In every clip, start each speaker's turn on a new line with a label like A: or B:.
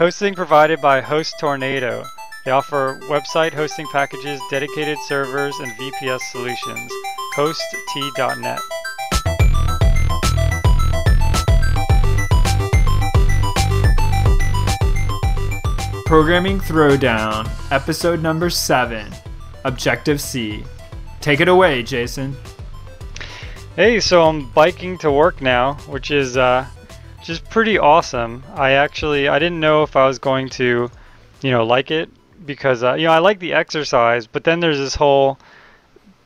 A: Hosting provided by Host Tornado. They offer website hosting packages, dedicated servers, and VPS solutions. HostT.net.
B: Programming Throwdown, episode number 7, Objective C. Take it away, Jason.
A: Hey, so I'm biking to work now, which is uh, just pretty awesome. I actually I didn't know if I was going to, you know, like it because uh, you know I like the exercise, but then there's this whole,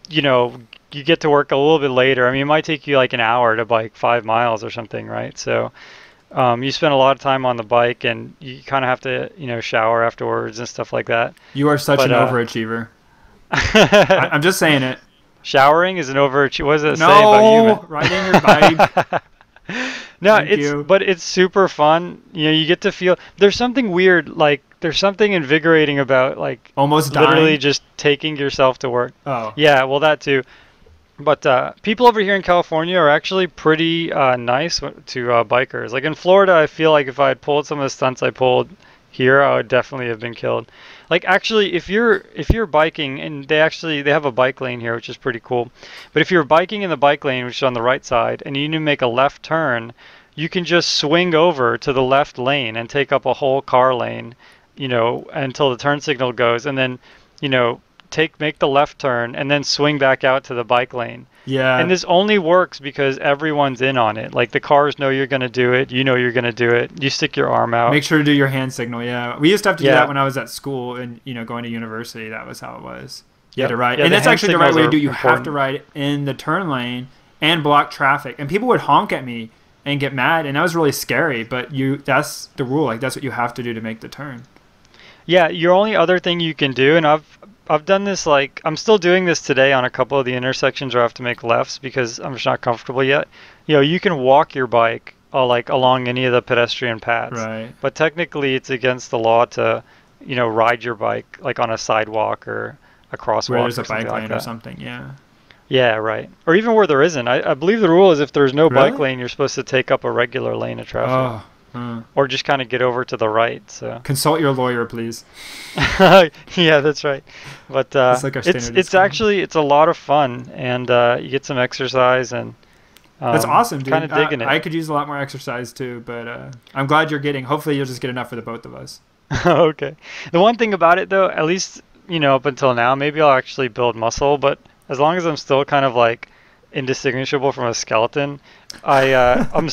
A: you know, you get to work a little bit later. I mean, it might take you like an hour to bike five miles or something, right? So um, you spend a lot of time on the bike, and you kind of have to, you know, shower afterwards and stuff like that.
B: You are such
A: But,
B: an
A: uh,
B: overachiever. I, I'm just saying it.
A: Showering is an overachievement. What does it say about you?
B: No, riding your bike.
A: no,
B: Thank
A: it's
B: you.
A: but it's super fun. You know, you get to feel there's something weird like there's something invigorating about like
B: Almost dying.
A: literally just taking yourself to work.
B: Oh.
A: Yeah, well that too. But uh, people over here in California are actually pretty uh, nice to uh, bikers. Like in Florida, I feel like if I had pulled some of the stunts I pulled here, I would definitely have been killed. Like actually, if you're if you're biking and they actually they have a bike lane here, which is pretty cool. But if you're biking in the bike lane, which is on the right side, and you need to make a left turn, you can just swing over to the left lane and take up a whole car lane, you know, until the turn signal goes, and then, you know, take make the left turn and then swing back out to the bike lane.
B: Yeah.
A: And this only works because everyone's in on it. Like the cars know you're gonna do it, you know you're gonna do it. You stick your arm out.
B: Make sure to do your hand signal. Yeah, we used to have to do that when I was at school and you know going to university. That was how it was. You had to ride,
A: Yeah,
B: and that's actually the right way to do. it. You have to ride in the turn lane and block traffic. And people would honk at me and get mad, and that was really scary. But you, that's the rule. Like that's what you have to do to make the turn.
A: Yeah, your only other thing you can do, and I've I've done this like I'm still doing this today on a couple of the intersections where I have to make lefts because I'm just not comfortable yet. You know, you can walk your bike uh, like along any of the pedestrian paths,
B: Right.
A: but technically it's against the law to, you know, ride your bike like on a sidewalk or a crosswalk
B: Where there's a bike
A: like
B: lane or something. Yeah.
A: Yeah, right. Or even where there isn't. I, I believe the rule is if there's no bike lane, you're supposed to take up a regular lane of traffic,
B: Oh. Hmm.
A: or just kind of get over to the right. So.
B: Consult your lawyer, please.
A: yeah, that's right. But uh,
B: like
A: it's it's actually it's a lot of fun, and uh, you get some exercise, and um,
B: That's awesome, dude.
A: Kind of digging
B: I, I could use a lot more exercise too, but uh, I'm glad you're getting. Hopefully, you'll just get enough for the both of us.
A: okay. The one thing about it, though, at least you know up until now, maybe I'll actually build muscle, but as long as I'm still kind of like indistinguishable from a skeleton, I uh, I'm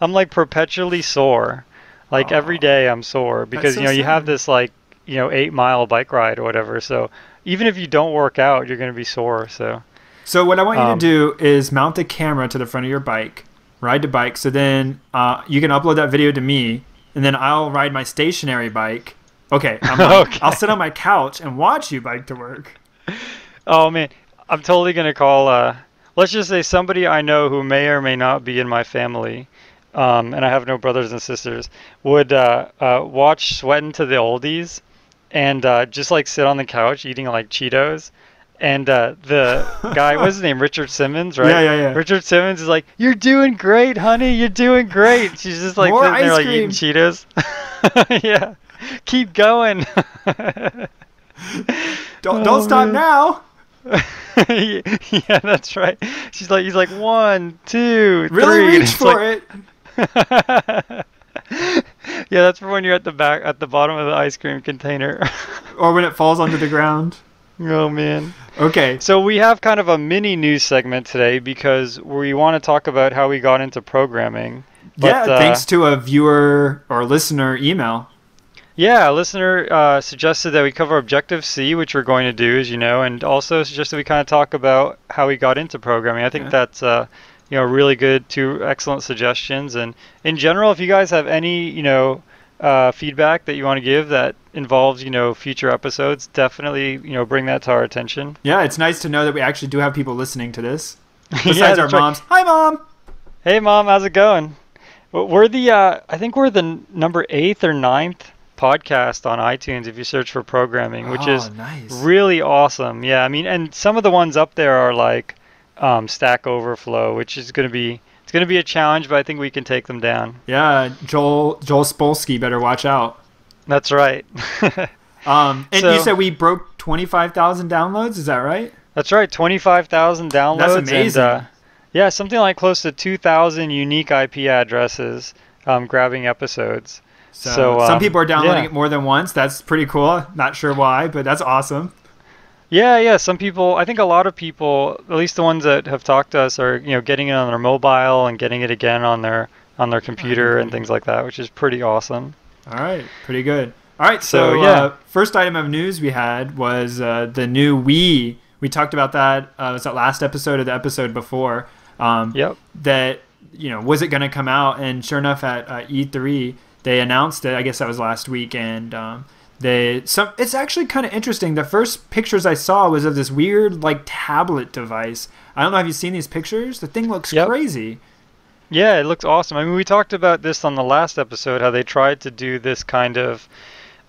A: I'm like perpetually sore. Like every
B: Aw.
A: day I'm sore because
B: so
A: you know you have this like you know eight mile bike ride or whatever. So even if you don't work out, you're gonna be sore. So.
B: So what I want you
A: Um,
B: to do is mount the camera to the front of your bike, ride the bike. So then uh, you can upload that video to me, and then I'll ride my stationary bike. Okay, I'm like,
A: Okay.
B: I'll sit on my couch and watch you bike to work.
A: Oh man, I'm totally gonna call. Uh, let's just say somebody I know who may or may not be in my family, um, and I have no brothers and sisters, would uh, uh, watch Sweatin' to the Oldies, and uh, just like sit on the couch eating like Cheetos. And uh, the guy, what's his name? Richard Simmons, right?
B: Yeah, yeah, yeah.
A: Richard Simmons is like, "You're doing great, honey. You're doing great." She's just like
B: More
A: sitting there like eating. Cheetos. yeah, keep going.
B: Don't
A: Oh,
B: don't stop
A: man.
B: now.
A: yeah, that's right. She's like, he's like one, two,
B: Really
A: three," and
B: reach for
A: like-
B: it.
A: yeah, that's for when you're at the back, at the bottom of the ice cream container.
B: Or when it falls onto the ground.
A: oh man.
B: Okay.
A: So we have kind of a mini news segment today because we want to talk about how we got into programming. But,
B: yeah,
A: uh,
B: thanks to a viewer or listener email.
A: Yeah, a listener uh, suggested that we cover Objective C, which we're going to do, as you know, and also suggested we kind of talk about how we got into programming. I think
B: Yeah.
A: that's uh, you know really good, two excellent suggestions. And in general, if you guys have any you know uh, feedback that you want to give that involves you know future episodes, definitely you know bring that to our attention.
B: Yeah, it's nice to know that we actually do have people listening to this.
A: Yeah,
B: Besides our
A: that's right.
B: moms. Hi, mom.
A: Hey, mom, how's it going? We're the uh, I think we're the number eighth or ninth podcast on iTunes if you search for programming, which is
B: Oh, nice.
A: really awesome. Yeah, I mean, and some of the ones up there are like um, Stack Overflow, which is going to be it's going to be a challenge, but I think we can take them down.
B: Yeah, Joel Joel Spolsky better watch out.
A: That's right.
B: Um, and
A: So-
B: you said we broke 25,000 downloads. Is that right?
A: That's right. Twenty-five thousand downloads.
B: That's amazing.
A: And, uh, yeah, something like close to two thousand unique IP addresses um, grabbing episodes.
B: So,
A: So,
B: some
A: um,
B: people are downloading
A: yeah.
B: it more than once. That's pretty cool. Not sure why, but that's awesome.
A: Yeah, yeah. Some people, I think a lot of people, at least the ones that have talked to us, are you know getting it on their mobile and getting it again on their on their computer and things like that, which is pretty awesome.
B: All right, pretty good. All right, so,
A: So, yeah.
B: uh, first item of news we had was uh, the new Wii. We talked about that. Uh, was that last episode or the episode before? Um,
A: Yep.
B: That you know was it going to come out? And sure enough, at uh, E3 they announced it. I guess that was last week, and um, they some. It's actually kind of interesting. The first pictures I saw was of this weird like tablet device. I don't know. Have you seen these pictures? The thing looks
A: Yep.
B: crazy.
A: Yeah, it looks awesome. I mean, we talked about this on the last episode, how they tried to do this kind of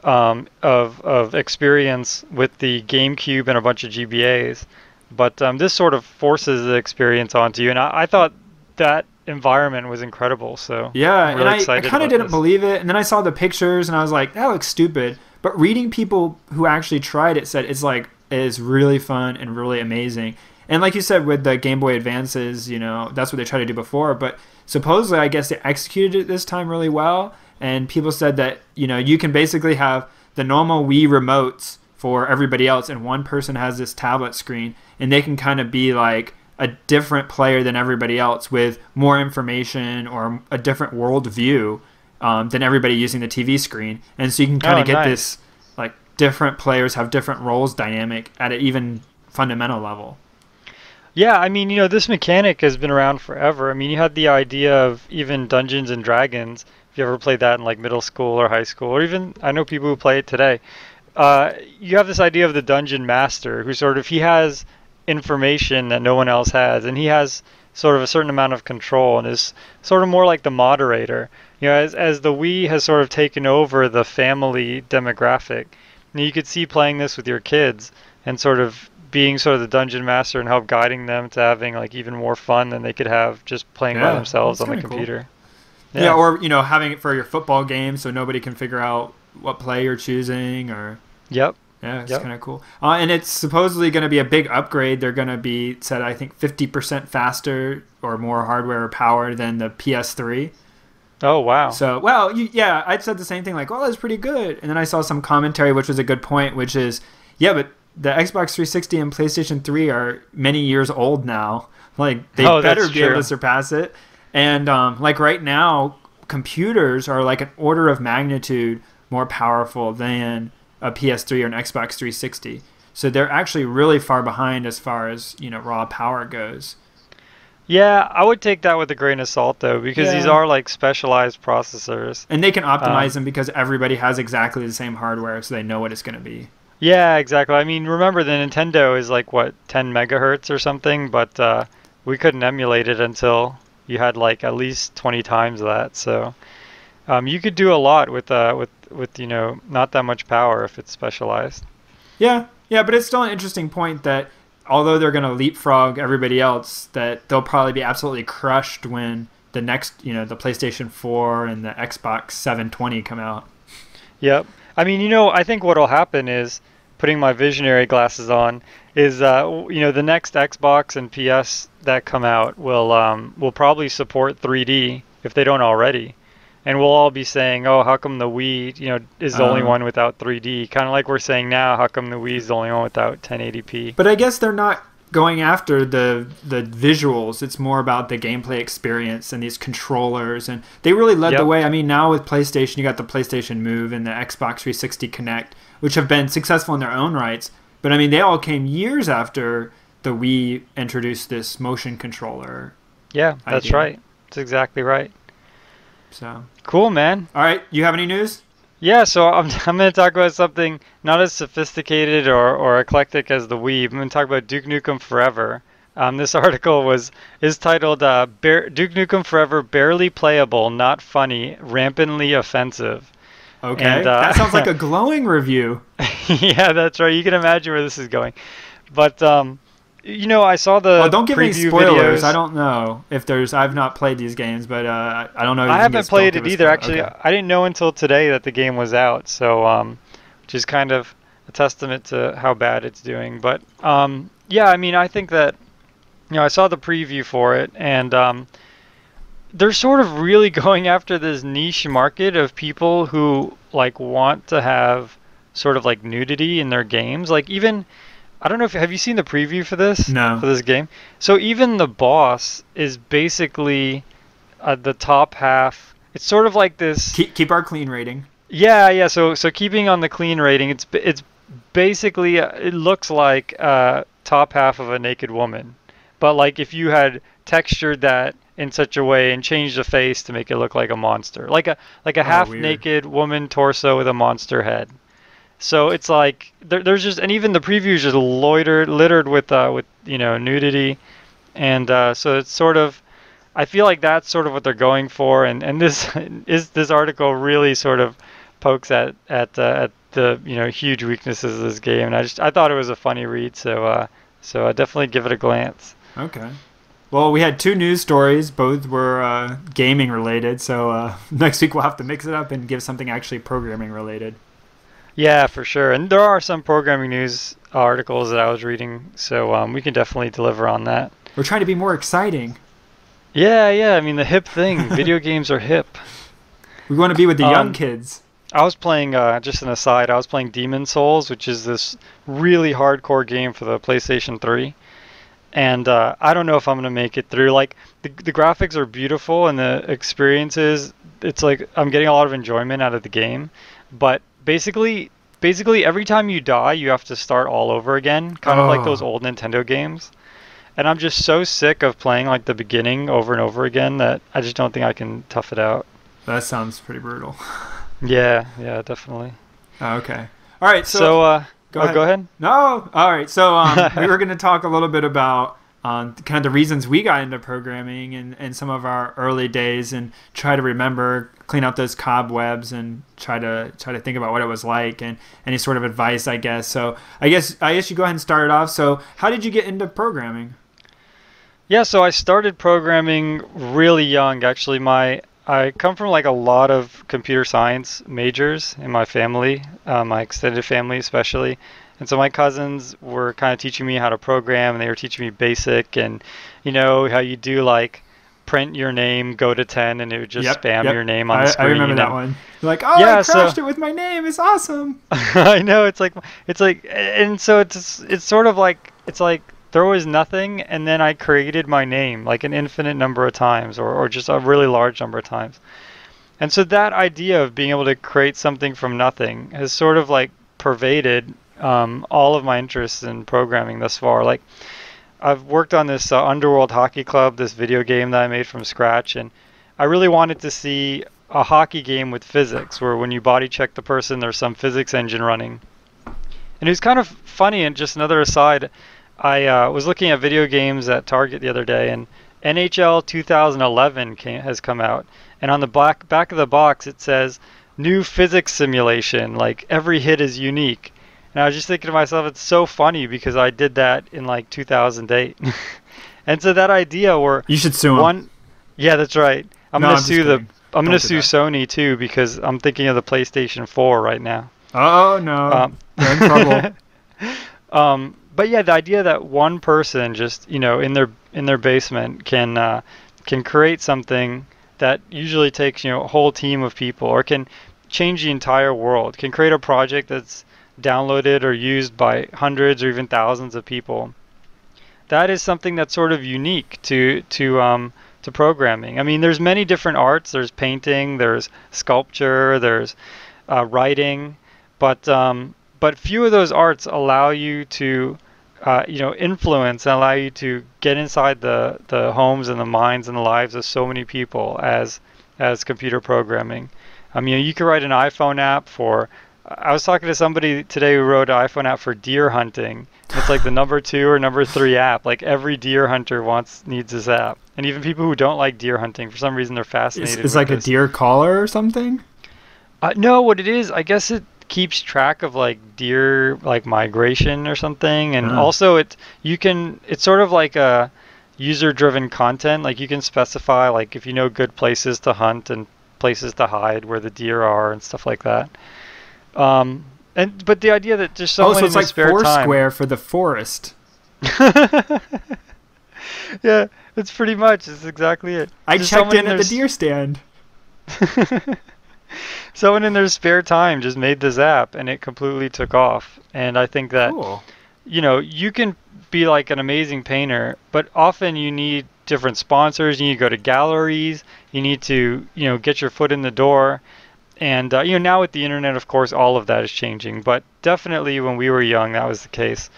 A: um, of of experience with the GameCube and a bunch of GBAs, but um, this sort of forces the experience onto you. And I, I thought that environment was incredible. So
B: Yeah,
A: I'm
B: and
A: really
B: I, I kind of didn't
A: this.
B: believe it, and then I saw the pictures, and I was like, that looks stupid. But reading people who actually tried it said it's like it is really fun and really amazing. And like you said, with the Game Boy Advances, you know, that's what they tried to do before. But supposedly, I guess they executed it this time really well. And people said that you know you can basically have the normal Wii remotes for everybody else, and one person has this tablet screen, and they can kind of be like a different player than everybody else with more information or a different world view um, than everybody using the TV screen. And so you can kind
A: Oh,
B: of get
A: nice.
B: this like different players have different roles dynamic at an even fundamental level.
A: Yeah, I mean, you know, this mechanic has been around forever. I mean, you had the idea of even Dungeons and Dragons. If you ever played that in like middle school or high school, or even I know people who play it today. Uh, you have this idea of the dungeon master, who sort of he has information that no one else has, and he has sort of a certain amount of control, and is sort of more like the moderator. You know, as as the Wii has sort of taken over the family demographic, you could see playing this with your kids and sort of being sort of the dungeon master and help guiding them to having like even more fun than they could have just playing by themselves on the
B: kinda cool.
A: computer.
B: Yeah. or you know having it for your football game so nobody can figure out what play you're choosing or
A: Yep.
B: Yeah, it's
A: Yep.
B: kind of cool. Uh, and it's supposedly going to be a big upgrade. They're going to be said I think 50% faster or more hardware power than the PS3.
A: Oh wow.
B: So, well, you, yeah, I'd said the same thing, like, oh, that's pretty good. And then I saw some commentary, which was a good point, which is, yeah, but the Xbox 360 and PlayStation 3 are many years old now. Like, they
A: Oh,
B: better
A: that's
B: be able to surpass it. And, um, like, right now, computers are like an order of magnitude more powerful than a PS3 or an Xbox 360. So they're actually really far behind as far as, you know, raw power goes.
A: yeah, I would take that with a grain of salt though, because these are like specialized processors.
B: And they can optimize
A: Um,
B: them because everybody has exactly the same hardware, so they know what it's going to be.
A: Yeah, exactly. I mean, remember the Nintendo is like what 10 megahertz or something, but uh, we couldn't emulate it until you had like at least 20 times that. So um, you could do a lot with uh, with with you know not that much power if it's specialized.
B: Yeah, yeah, but it's still an interesting point that although they're going to leapfrog everybody else, that they'll probably be absolutely crushed when the next, you know, the PlayStation 4 and the Xbox 720 come out.
A: Yep. I mean, you know, I think what'll happen is putting my visionary glasses on is uh, you know the next Xbox and PS that come out will um, will probably support 3D if they don't already, and we'll all be saying, oh, how come the Wii you know is the only
B: Um.
A: one without 3D? Kind of like we're saying now, how come the Wii is the only one without 1080p?
B: But I guess they're not going after the the visuals. It's more about the gameplay experience and these controllers and they really led the way. I mean, now with PlayStation, you got the PlayStation Move and the Xbox 360 Kinect, which have been successful in their own rights. But I mean, they all came years after the Wii introduced this motion controller.
A: Yeah, that's
B: Idea.
A: right. That's exactly right.
B: So,
A: Cool, man.
B: all right, you have any news?
A: Yeah, so I'm, I'm going to talk about something not as sophisticated or, or eclectic as the Weeb. I'm going to talk about Duke Nukem Forever. Um, this article was is titled uh, Bar- "Duke Nukem Forever: Barely Playable, Not Funny, Rampantly Offensive."
B: Okay,
A: And, uh,
B: that sounds like a glowing review.
A: yeah, that's right. You can imagine where this is going. But um, you know, I saw the
B: Well, don't give
A: preview
B: spoilers.
A: videos.
B: I don't know if there's. I've not played these games, but uh, I don't know. if
A: I haven't played it either. Actually,
B: Okay.
A: I didn't know until today that the game was out. So, um, which is kind of a testament to how bad it's doing. But um, yeah, I mean, I think that you know, I saw the preview for it, and um, they're sort of really going after this niche market of people who like want to have sort of like nudity in their games. Like even I don't know if have you seen the preview for this?
B: No.
A: For this game. So even the boss is basically uh, the top half. It's sort of like this.
B: keep keep our clean rating.
A: Yeah, yeah. So so keeping on the clean rating, it's it's basically uh, it looks like uh, top half of a naked woman, but like if you had textured that in such a way and changed the face to make it look like a monster, like a like a
B: Oh,
A: half
B: weird.
A: naked woman torso with a monster head. So it's like there, there's just and even the preview is just loitered littered with uh, with you know nudity, and uh, so it's sort of I feel like that's sort of what they're going for, and and this is this article really sort of pokes at at uh, at the you know huge weaknesses of this game, and I just I thought it was a funny read, so uh, so I definitely give it a glance.
B: Okay. Well, we had two news stories. Both were uh, gaming related. So uh, next week we'll have to mix it up and give something actually programming related.
A: Yeah, for sure, and there are some programming news articles that I was reading, so um, we can definitely deliver on that.
B: We're trying to be more exciting.
A: Yeah, yeah. I mean the hip thing. Video games are hip.
B: We want to be with the young
A: Um,
B: kids.
A: I was playing, uh, just an aside, I was playing Demon's Souls, which is this really hardcore game for the PlayStation 3. And uh, I don't know if I'm going to make it through. Like, the, the graphics are beautiful, and the experiences, it's like I'm getting a lot of enjoyment out of the game. But basically, basically every time you die, you have to start all over again, kind of like those
B: Oh.
A: old Nintendo games. And I'm just so sick of playing like the beginning over and over again that I just don't think I can tough it out.
B: That sounds pretty brutal.
A: Yeah, yeah, definitely.
B: Oh, okay. All right. So,
A: So, uh,
B: go
A: oh,
B: ahead.
A: go ahead.
B: no. All right. So um, we were going to talk a little bit about um, kind of the reasons we got into programming and, and some of our early days, and try to remember, clean out those cobwebs, and try to try to think about what it was like, and any sort of advice, I guess. So I guess I guess you go ahead and start it off. So how did you get into programming?
A: Yeah, so I started programming really young. Actually, my I come from like a lot of computer science majors in my family, uh, my extended family especially. And so my cousins were kind of teaching me how to program, and they were teaching me basic and, you know, how you do like print your name, go to 10, and it would just
B: Yep,
A: spam
B: yep.
A: your name on
B: I,
A: the
B: I
A: screen.
B: remember that
A: and-
B: one. You're like, oh,
A: Yeah,
B: I
A: so-
B: crashed it with my name. It's awesome.
A: I know it's like it's like and so it's it's sort of like it's like there was nothing and then I created my name like an infinite number of times or, or just a really large number of times. And so that idea of being able to create something from nothing has sort of like pervaded um, all of my interests in programming thus far. Like I've worked on this uh, Underworld Hockey Club, this video game that I made from scratch, and I really wanted to see a hockey game with physics, where when you body check the person, there's some physics engine running. And it was kind of funny, and just another aside, I uh, was looking at video games at Target the other day, and NHL 2011 came, has come out, and on the back back of the box it says new physics simulation, like every hit is unique. And I was just thinking to myself, it's so funny because I did that in like 2008. and so that idea where
B: You should sue him.
A: one, yeah, that's right. I'm
B: No,
A: gonna
B: I'm
A: sue the. I'm
B: Don't
A: gonna sue
B: that.
A: Sony too because I'm thinking of the PlayStation 4 right now.
B: Oh no,
A: Um,
B: you're in trouble.
A: um, but yeah, the idea that one person just you know in their in their basement can uh, can create something that usually takes you know a whole team of people or can change the entire world, can create a project that's downloaded or used by hundreds or even thousands of people. That is something that's sort of unique to to um, to programming. I mean, there's many different arts. There's painting, there's sculpture, there's uh, writing, but um, but few of those arts allow you to uh, you know influence and allow you to get inside the the homes and the minds and the lives of so many people as as computer programming. I mean, you could write an iPhone app for. I was talking to somebody today who wrote an iPhone app for deer hunting. It's like the number two or number three app. Like every deer hunter wants needs this app, and even people who don't like deer hunting for some reason they're fascinated.
B: it's
A: with
B: like a deer collar or something.
A: Uh, no, what it is, I guess it keeps track of like deer like migration or something, and
B: Ah.
A: also it you can it's sort of like a user-driven content. Like you can specify like if you know good places to hunt and places to hide where the deer are and stuff like that. Um, and but the idea that just
B: Oh, so it's like
A: spare
B: Foursquare for the forest.
A: yeah, it's pretty much. It's exactly it.
B: I
A: Just
B: checked
A: someone
B: in at the deer stand.
A: Someone in their spare time just made this app and it completely took off. And I think that
B: Cool.
A: you know, you can be like an amazing painter, but often you need different sponsors. You need to go to galleries. You need to, you know, get your foot in the door. And uh, you know, now with the internet, of course, all of that is changing. But definitely, when we were young, that was the case.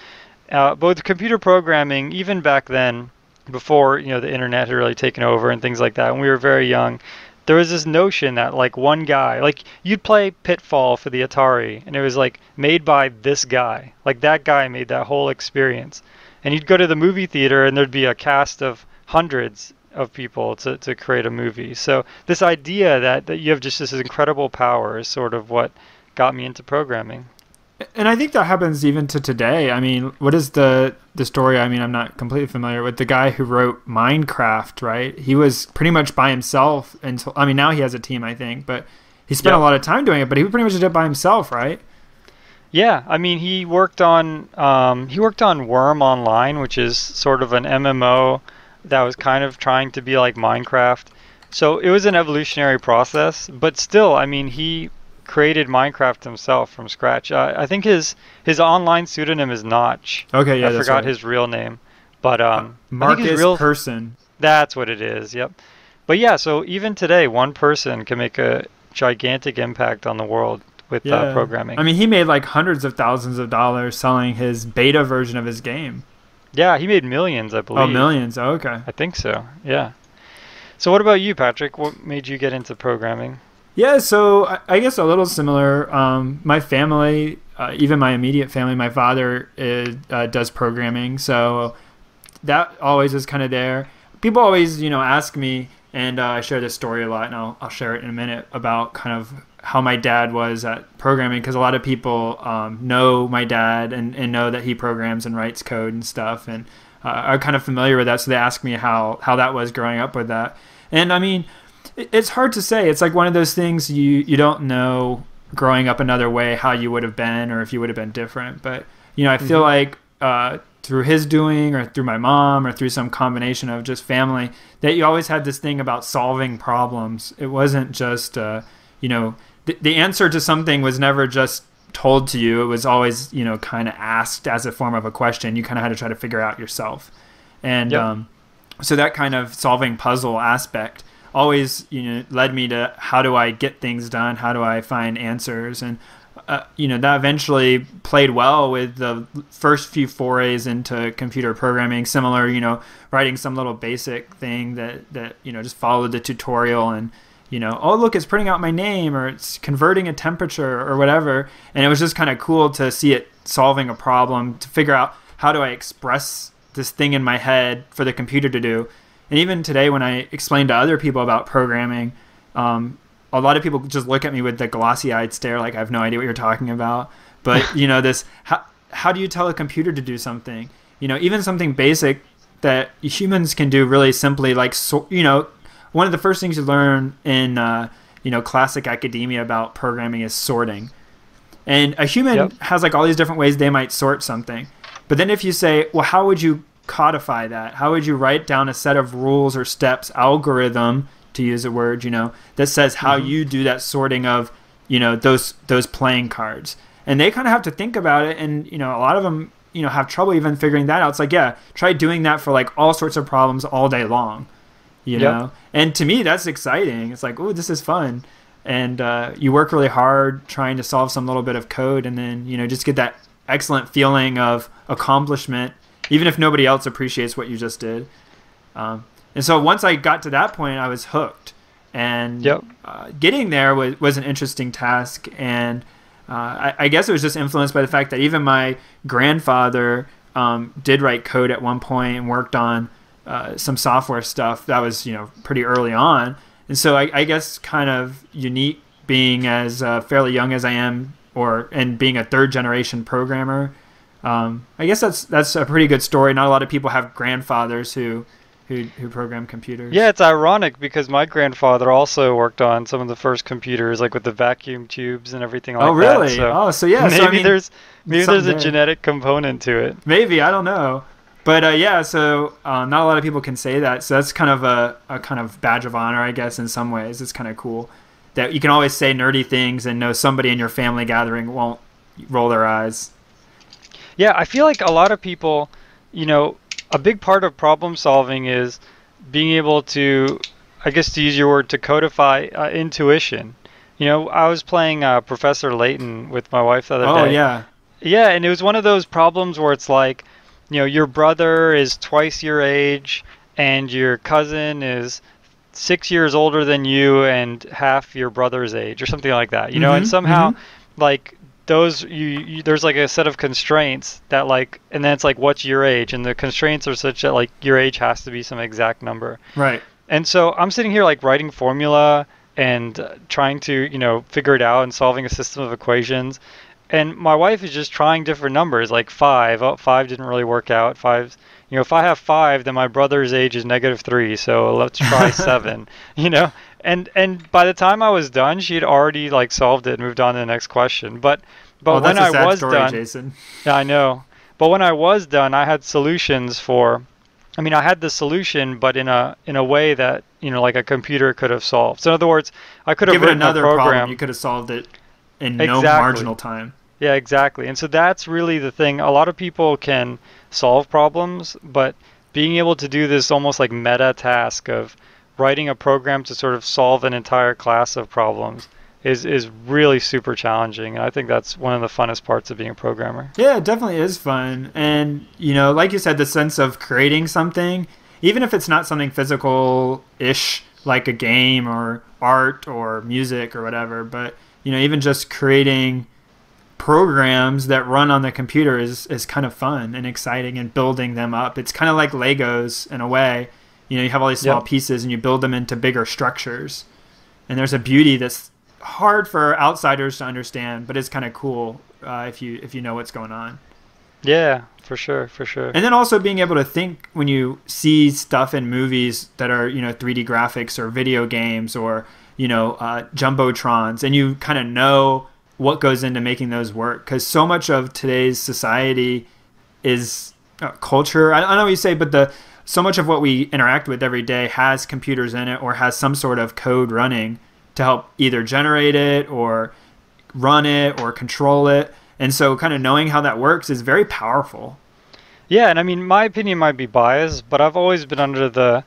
A: Uh, but with computer programming, even back then, before you know the internet had really taken over and things like that, when we were very young, there was this notion that like one guy, like you'd play Pitfall for the Atari, and it was like made by this guy, like that guy made that whole experience. And you'd go to the movie theater, and there'd be a cast of hundreds of people to, to create a movie. So this idea that, that you have just this incredible power is sort of what got me into programming.
B: And I think that happens even to today. I mean, what is the the story? I mean, I'm not completely familiar with the guy who wrote Minecraft, right? He was pretty much by himself until I mean, now he has a team, I think, but he spent a lot of time doing it, but he pretty much did it by himself, right?
A: Yeah, I mean he worked on um, he worked on Wurm Online, which is sort of an MMO that was kind of trying to be like Minecraft. So it was an evolutionary process, but still, I mean he created Minecraft himself from scratch. Uh, I think his his online pseudonym is Notch.
B: Okay, yeah,
A: I
B: that's
A: forgot
B: right.
A: his real name, but um, think Markus real
B: Persson.
A: that's what it is. Yep. But yeah, so even today, one person can make a gigantic impact on the world with uh, programming.
B: I mean, he made like hundreds of thousands of dollars selling his beta version of his game.
A: Yeah, he made millions, I believe.
B: Oh, millions. Oh, okay.
A: I think so. Yeah. So what about you, Patrick? What made you get into programming?
B: Yeah, so I, I guess a little similar. Um, my family, uh, even my immediate family, my father is, uh, does programming, so that always is kind of there. People always, you know, ask me, and uh, I share this story a lot, and I'll, I'll share it in a minute about kind of how my dad was at programming, because a lot of people um, know my dad and, and know that he programs and writes code and stuff, and uh, are kind of familiar with that. So they ask me how how that was growing up with that, and I mean it's hard to say. It's like one of those things you you don't know growing up another way how you would have been or if you would have been different. But you know, I feel
A: Mhm.
B: like uh, through his doing or through my mom or through some combination of just family that you always had this thing about solving problems. It wasn't just uh, you know the, the answer to something was never just told to you. It was always you know kind of asked as a form of a question. You kind of had to try to figure out yourself. And
A: Yep.
B: um, so that kind of solving puzzle aspect always you know led me to how do I get things done? How do I find answers? And uh, you know that eventually played well with the first few forays into computer programming. Similar, you know, writing some little basic thing that that you know just followed the tutorial and you know, oh look, it's printing out my name or it's converting a temperature or whatever. And it was just kind of cool to see it solving a problem to figure out how do I express this thing in my head for the computer to do. And even today, when I explain to other people about programming, um, a lot of people just look at me with the glossy-eyed stare, like I have no idea what you're talking about. But you know, this how how do you tell a computer to do something? You know, even something basic that humans can do really simply, like so, you know, one of the first things you learn in uh, you know classic academia about programming is sorting. And a human
A: Yep.
B: has like all these different ways they might sort something. But then if you say, well, how would you codify that? How would you write down a set of rules or steps, algorithm, to use a word, you know, that says how
A: Mhm.
B: you do that sorting of, you know, those those playing cards. And they kind of have to think about it and, you know, a lot of them, you know, have trouble even figuring that out. It's like, yeah, try doing that for like all sorts of problems all day long. You
A: Yep.
B: know? And to me that's exciting. It's like, oh, this is fun and uh, you work really hard trying to solve some little bit of code and then you know just get that excellent feeling of accomplishment even if nobody else appreciates what you just did um, and so once i got to that point i was hooked and
A: Yep.
B: uh, getting there was, was an interesting task and uh, I, I guess it was just influenced by the fact that even my grandfather um, did write code at one point and worked on uh, some software stuff that was you know pretty early on and so I, I guess kind of unique being as uh, fairly young as I am or and being a third generation programmer. Um, I guess that's that's a pretty good story. Not a lot of people have grandfathers who who who program computers.
A: Yeah, it's ironic because my grandfather also worked on some of the first computers, like with the vacuum tubes and everything like that.
B: oh really?
A: that. So
B: oh, so yeah.
A: maybe
B: so, I mean,
A: there's maybe there's a
B: there.
A: genetic component to it.
B: Maybe I don't know, but uh, yeah. So uh, not a lot of people can say that. So that's kind of a, a kind of badge of honor, I guess. In some ways, it's kind of cool that you can always say nerdy things and know somebody in your family gathering won't roll their eyes.
A: Yeah, I feel like a lot of people, you know, a big part of problem solving is being able to, I guess to use your word, to codify uh, intuition. You know, I was playing uh, Professor Layton with my wife the other
B: Oh
A: day.
B: Oh, yeah,
A: Yeah, and it was one of those problems where it's like, you know, your brother is twice your age and your cousin is six years older than you and half your brother's age or something like that. You know, and
B: Mhm,
A: somehow
B: mhm.
A: like those you, you there's like a set of constraints that like and then it's like what's your age and the constraints are such that like your age has to be some exact number.
B: right.
A: And so I'm sitting here like writing formula and trying to, you know, figure it out and solving a system of equations. And my wife is just trying different numbers, like five. Oh, five didn't really work out. Five, you know, if I have five, then my brother's age is negative three. So let's try seven, you know. And and by the time I was done, she had already like solved it and moved on to the next question. But but
B: oh,
A: when I was
B: story,
A: done,
B: Jason.
A: yeah, I know. But when I was done, I had solutions for. I mean, I had the solution, but in a in a way that you know, like a computer could have solved. So in other words, I could have
B: Give it
A: written
B: another
A: a program.
B: problem, you could have solved it in no
A: Exactly.
B: marginal time.
A: Yeah, exactly. And so that's really the thing. A lot of people can solve problems, but being able to do this almost like meta task of writing a program to sort of solve an entire class of problems is is really super challenging. And I think that's one of the funnest parts of being a programmer.
B: Yeah, it definitely is fun. And, you know, like you said, the sense of creating something, even if it's not something physical ish, like a game or art or music or whatever, but, you know, even just creating programs that run on the computer is, is kind of fun and exciting and building them up. It's kind of like Legos in a way. You know, you have all these small
A: Yep.
B: pieces and you build them into bigger structures. And there's a beauty that's hard for outsiders to understand, but it's kind of cool uh, if you if you know what's going on.
A: Yeah, for sure, for sure.
B: And then also being able to think when you see stuff in movies that are you know 3D graphics or video games or you know uh, jumbotrons, and you kind of know what goes into making those work because so much of today's society is uh, culture. I, I don't know what you say, but the so much of what we interact with every day has computers in it or has some sort of code running to help either generate it or run it or control it. And so, kind of knowing how that works is very powerful.
A: Yeah, and I mean, my opinion might be biased, but I've always been under the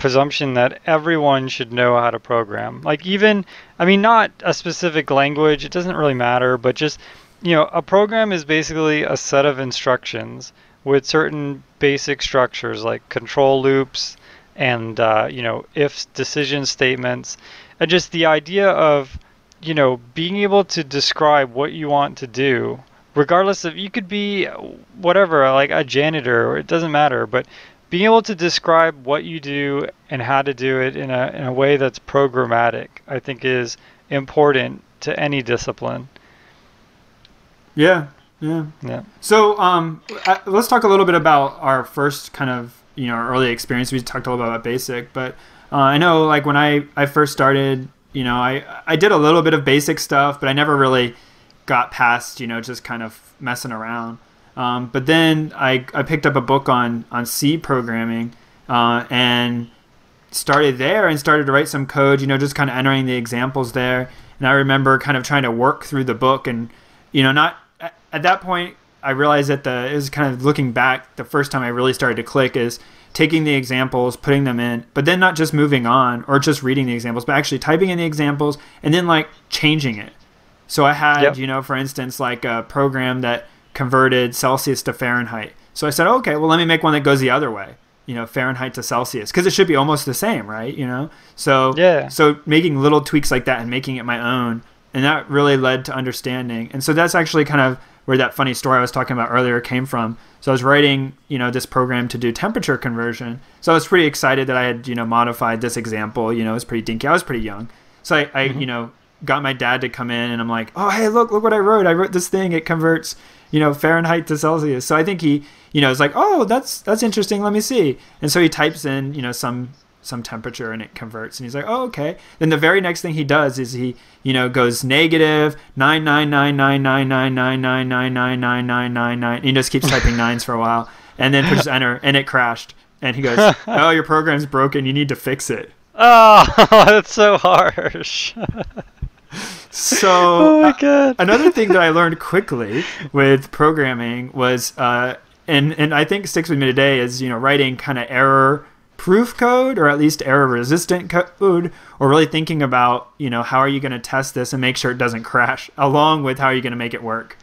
A: presumption that everyone should know how to program. Like, even, I mean, not a specific language, it doesn't really matter, but just, you know, a program is basically a set of instructions with certain basic structures like control loops and, uh, you know, if decision statements. And just the idea of, you know, being able to describe what you want to do regardless of you could be whatever like a janitor or it doesn't matter but being able to describe what you do and how to do it in a, in a way that's programmatic i think is important to any discipline
B: Yeah, yeah.
A: yeah
B: So, um, let's talk a little bit about our first kind of you know early experience. We talked a little bit about basic, but uh, I know like when I I first started, you know, I I did a little bit of basic stuff, but I never really got past you know just kind of messing around. Um, but then I I picked up a book on on C programming uh, and started there and started to write some code. You know, just kind of entering the examples there. And I remember kind of trying to work through the book and you know not at, at that point I realized that the it was kind of looking back the first time I really started to click is taking the examples, putting them in, but then not just moving on or just reading the examples, but actually typing in the examples and then like changing it. So I had,
A: Yep.
B: you know, for instance, like a program that converted Celsius to Fahrenheit. So I said, okay, well, let me make one that goes the other way, you know, Fahrenheit to Celsius, because it should be almost the same, right? You know, so
A: Yeah.
B: so making little tweaks like that and making it my own, and that really led to understanding. And so that's actually kind of where that funny story I was talking about earlier came from. So I was writing, you know, this program to do temperature conversion. So I was pretty excited that I had, you know, modified this example. You know, it was pretty dinky. I was pretty young, so I, I mm-hmm. you know, got my dad to come in, and I'm like, oh hey, look look what I wrote. I wrote this thing. It converts you know, Fahrenheit to Celsius. So I think he, you know, is like, oh, that's that's interesting. Let me see. And so he types in, you know, some some temperature and it converts and he's like oh okay then the very next thing he does is he you know goes negative 999999999999999 he just keeps typing nines for a while and then pushes enter and it crashed and he goes oh your program's broken you need to fix it
A: oh that's so harsh
B: so
A: oh my God.
B: another thing that i learned quickly with programming was uh and and i think sticks with me today is you know writing kind of error proof code or at least error resistant code or really thinking about you know how are you going to test this and make sure it doesn't crash along with how are you going to make it work.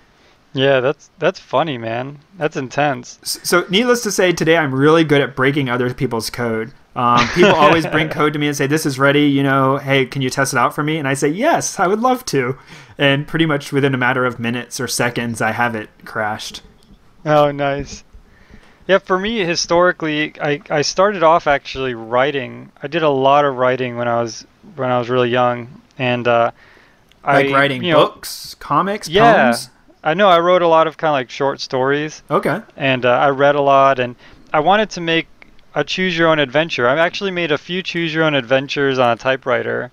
A: Yeah that's that's funny man. That's intense.
B: So needless to say today i'm really good at breaking other people's code um, people always bring code to me and say this is ready you know hey can you test it out for me and i say yes i would love to and pretty much within a matter of minutes or seconds i have it crashed
A: oh nice yeah, for me, historically, I, I started off actually writing. I did a lot of writing when I was when I was really young, and uh,
B: like
A: I,
B: writing
A: you know,
B: books, comics,
A: yeah,
B: poems.
A: I know. I wrote a lot of kind of like short stories,
B: Okay.
A: and uh, I read a lot, and I wanted to make a choose your own adventure. I've actually made a few choose your own adventures on a typewriter,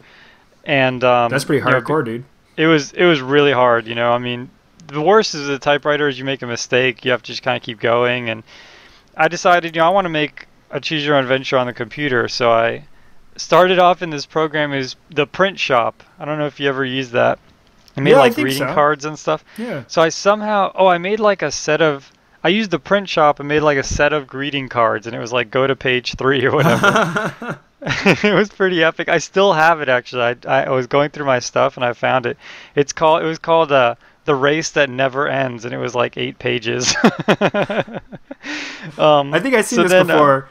A: and um,
B: That's pretty
A: you know,
B: hardcore, dude.
A: it was it was really hard. You know, I mean, the worst is the typewriter is you make a mistake, you have to just kind of keep going. And I decided, you know, I want to make a choose your own adventure on the computer, so I started off in this program is the print shop. I don't know if you ever used that. I made
B: Yeah, I
A: like
B: think
A: reading
B: so.
A: cards and stuff.
B: Yeah.
A: So I somehow oh I made like a set of I used the print shop and made like a set of greeting cards and it was like go to page three or whatever. it was pretty epic. I still have it actually. I, I was going through my stuff and I found it. It's called it was called uh, the race that never ends and it was like eight pages. um,
B: I think I've seen
A: so
B: this
A: then, uh,
B: before.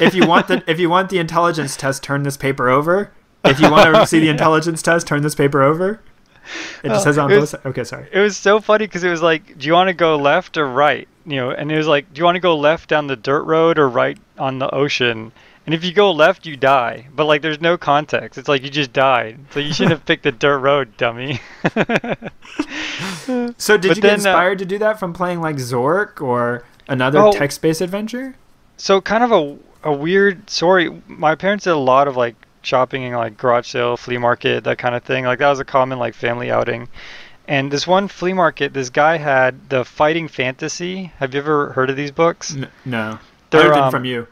B: if you want the if you want the intelligence test, turn this paper over. If you want to see the
A: Yeah.
B: intelligence test, turn this paper over. It just says on
A: it
B: both sides. Okay, sorry.
A: it was so funny because it was like, do you want to go left or right? You know, and it was like, do you want to go left down the dirt road or right on the ocean? And if you go left, you die. But like, there's no context. It's like you just died. So you shouldn't have picked the dirt road, dummy.
B: So did
A: But
B: you get
A: then, uh,
B: inspired to do that from playing like Zork or another
A: Oh.
B: text-based adventure?
A: so kind of a a weird story. My parents did a lot of like shopping and like garage sale, flea market, that kind of thing. Like that was a common like family outing. And this one flea market, this guy had the Fighting Fantasy. Have you ever heard of these books?
B: No.
A: They're, um,
B: from you.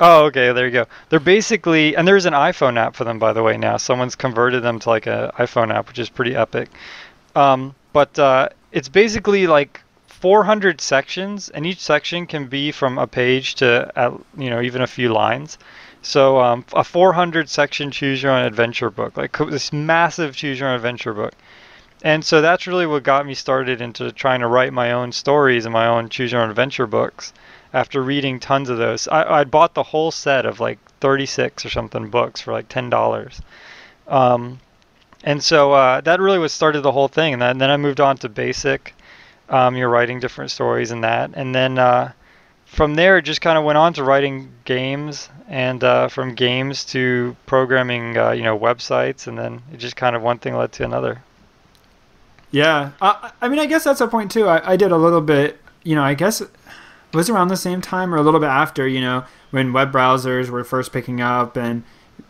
A: Oh, okay, there you go. They're basically, and there's an iPhone app for them, by the way. Now someone's converted them to like a iPhone app, which is pretty epic. Um, but uh, it's basically like 400 sections, and each section can be from a page to, uh, you know, even a few lines. So um, a 400 section choose your own adventure book, like this massive choose your own adventure book. And so that's really what got me started into trying to write my own stories and my own choose your own adventure books after reading tons of those. I, I bought the whole set of like 36 or something books for like $10. Um, and so uh, that really was started the whole thing. And then, then I moved on to basic. Um, you're writing different stories and that. And then uh, from there, it just kind of went on to writing games. And uh, from games to programming, uh, you know, websites. And then it just kind of one thing led to another.
B: Yeah. Uh, I mean, I guess that's a point too. I, I did a little bit, you know, I guess it was around the same time or a little bit after, you know, when web browsers were first picking up and,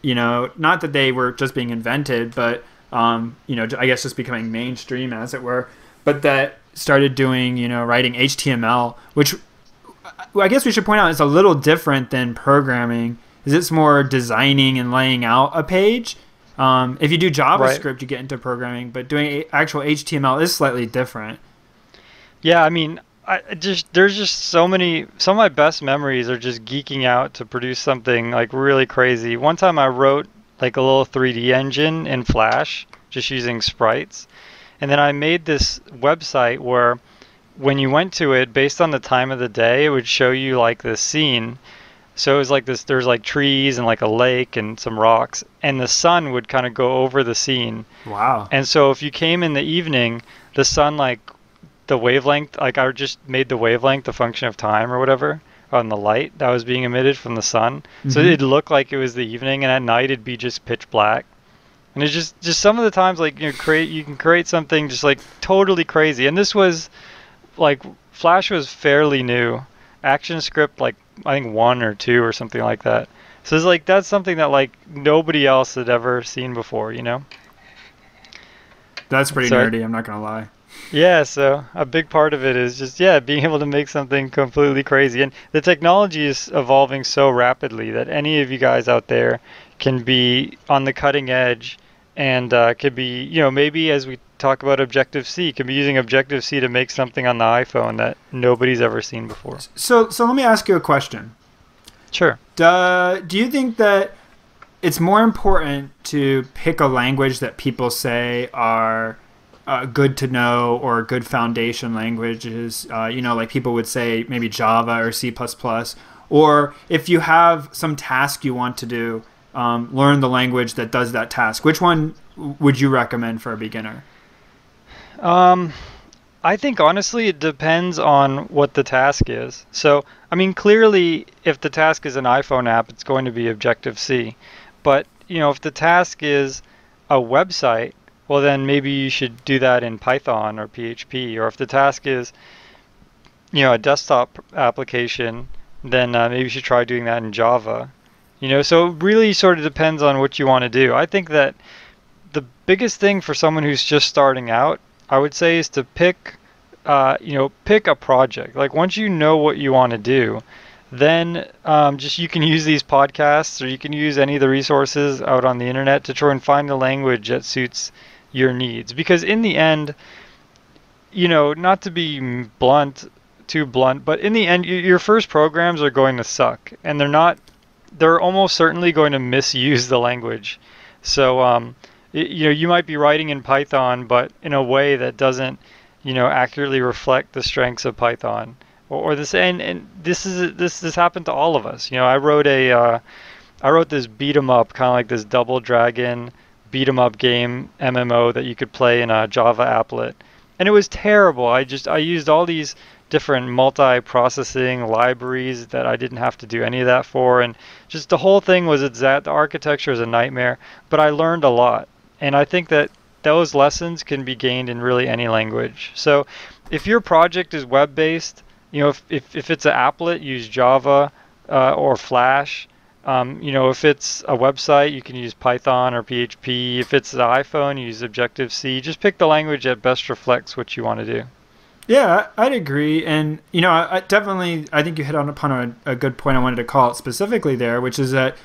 B: you know, not that they were just being invented, but, um, you know, I guess just becoming mainstream as it were, but that started doing, you know, writing HTML, which I guess we should point out it's a little different than programming. Is it's more designing and laying out a page. Um, if you do JavaScript, you get into programming, but doing actual HTML is slightly different.
A: Yeah, I mean, I just there's just so many. Some of my best memories are just geeking out to produce something like really crazy. One time I wrote like a little 3D engine in Flash, just using sprites, and then I made this website where when you went to it, based on the time of the day, it would show you like the scene. So it was like this. There's like trees and like a lake and some rocks, and the sun would kind of go over the scene.
B: Wow.
A: And so if you came in the evening, the sun like the wavelength like I just made the wavelength a function of time or whatever on the light that was being emitted from the sun. So
B: Mhm.
A: it'd look like it was the evening and at night it'd be just pitch black. And it's just just some of the times like you know create you can create something just like totally crazy. And this was like Flash was fairly new. ActionScript like I think one or two or something like that. So it's like that's something that like nobody else had ever seen before, you know.
B: That's pretty
A: Sorry.
B: nerdy. I'm not gonna lie.
A: Yeah, so a big part of it is just yeah, being able to make something completely crazy. And the technology is evolving so rapidly that any of you guys out there can be on the cutting edge and uh, could be, you know, maybe as we talk about Objective C, can be using Objective C to make something on the iPhone that nobody's ever seen before.
B: So so let me ask you a question.
A: Sure.
B: Do, do you think that it's more important to pick a language that people say are uh, good to know or good foundation languages? Uh, you know, like people would say maybe Java or C, or if you have some task you want to do, um, learn the language that does that task. Which one would you recommend for a beginner?
A: Um, I think honestly it depends on what the task is. So, I mean, clearly, if the task is an iPhone app, it's going to be Objective C. But, you know, if the task is a website, well, then maybe you should do that in Python or PHP. Or if the task is, you know, a desktop application, then uh, maybe you should try doing that in Java. You know, so it really sort of depends on what you want to do. I think that the biggest thing for someone who's just starting out I would say is to pick, uh, you know, pick a project. Like once you know what you want to do, then um, just you can use these podcasts or you can use any of the resources out on the internet to try and find the language that suits your needs. Because in the end, you know, not to be blunt, too blunt, but in the end, your first programs are going to suck, and they're not. They're almost certainly going to misuse the language. So um, you know you might be writing in Python, but in a way that doesn't you know accurately reflect the strengths of Python. Or, or this and, and this is this this happened to all of us. You know, I wrote a uh, I wrote this beat 'em up, kind of like this Double Dragon beat 'em up game MMO that you could play in a Java applet, and it was terrible. I just I used all these different multi-processing libraries that I didn't have to do any of that for, and just the whole thing was that the architecture is a nightmare. But I learned a lot, and I think that those lessons can be gained in really any language. So if your project is web based, you know, if, if, if it's an applet, use Java uh, or Flash. Um, you know, if it's a website, you can use Python or PHP. If it's an iPhone, use Objective C. Just pick the language that best reflects what you want to do.
B: Yeah, I'd agree, and you know, I, definitely, I think you hit on upon a, a, good point. I wanted to call it specifically there, which is that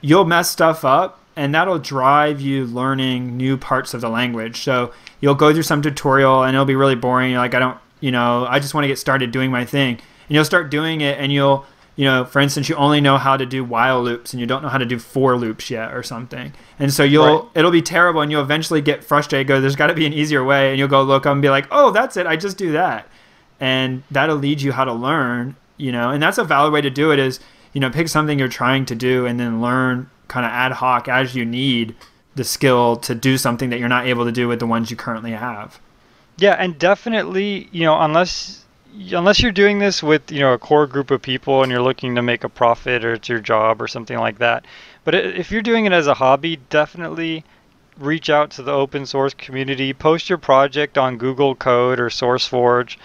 B: you'll mess stuff up and that'll drive you learning new parts of the language. So you'll go through some tutorial and it'll be really boring. You're like, I don't, you know, I just want to get started doing my thing. And you'll start doing it and you'll, you know, for instance, you only know how to do while loops and you don't know how to do for loops yet or something. And so you'll, right. it'll be terrible and you'll eventually get frustrated, go, there's got to be an easier way. And you'll go look up and be like, oh, that's it. I just do that. And that'll lead you how to learn, you know, and that's a valid way to do it is, you know, pick something you're trying to do and then learn kind of ad hoc as you need the skill to do something that you're not able to do with the ones you currently have.
A: Yeah, and definitely, you know, unless unless you're doing this with, you know, a core group of people and you're looking to make a profit or it's your job or something like that. But if you're doing it as a hobby, definitely reach out to the open source community, post your project on Google Code or SourceForge.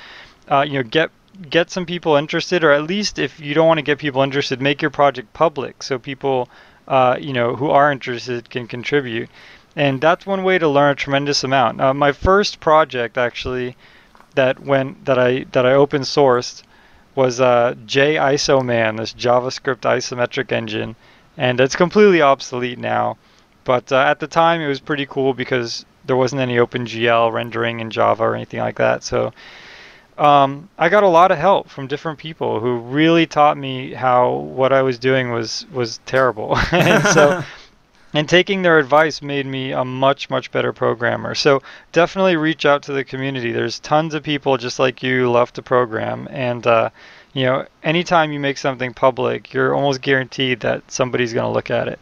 A: Uh, you know, get get some people interested, or at least if you don't want to get people interested, make your project public so people uh, you know, who are interested can contribute. And that's one way to learn a tremendous amount. Uh, my first project actually that went that I that I open sourced was uh, JISOMan, this JavaScript isometric engine, and it's completely obsolete now. But uh, at the time, it was pretty cool because there wasn't any OpenGL rendering in Java or anything like that. So um, I got a lot of help from different people who really taught me how what I was doing was was terrible, and so and taking their advice made me a much much better programmer. So definitely reach out to the community. There's tons of people just like you love to program, and uh, you know anytime you make something public, you're almost guaranteed that somebody's going to look at it.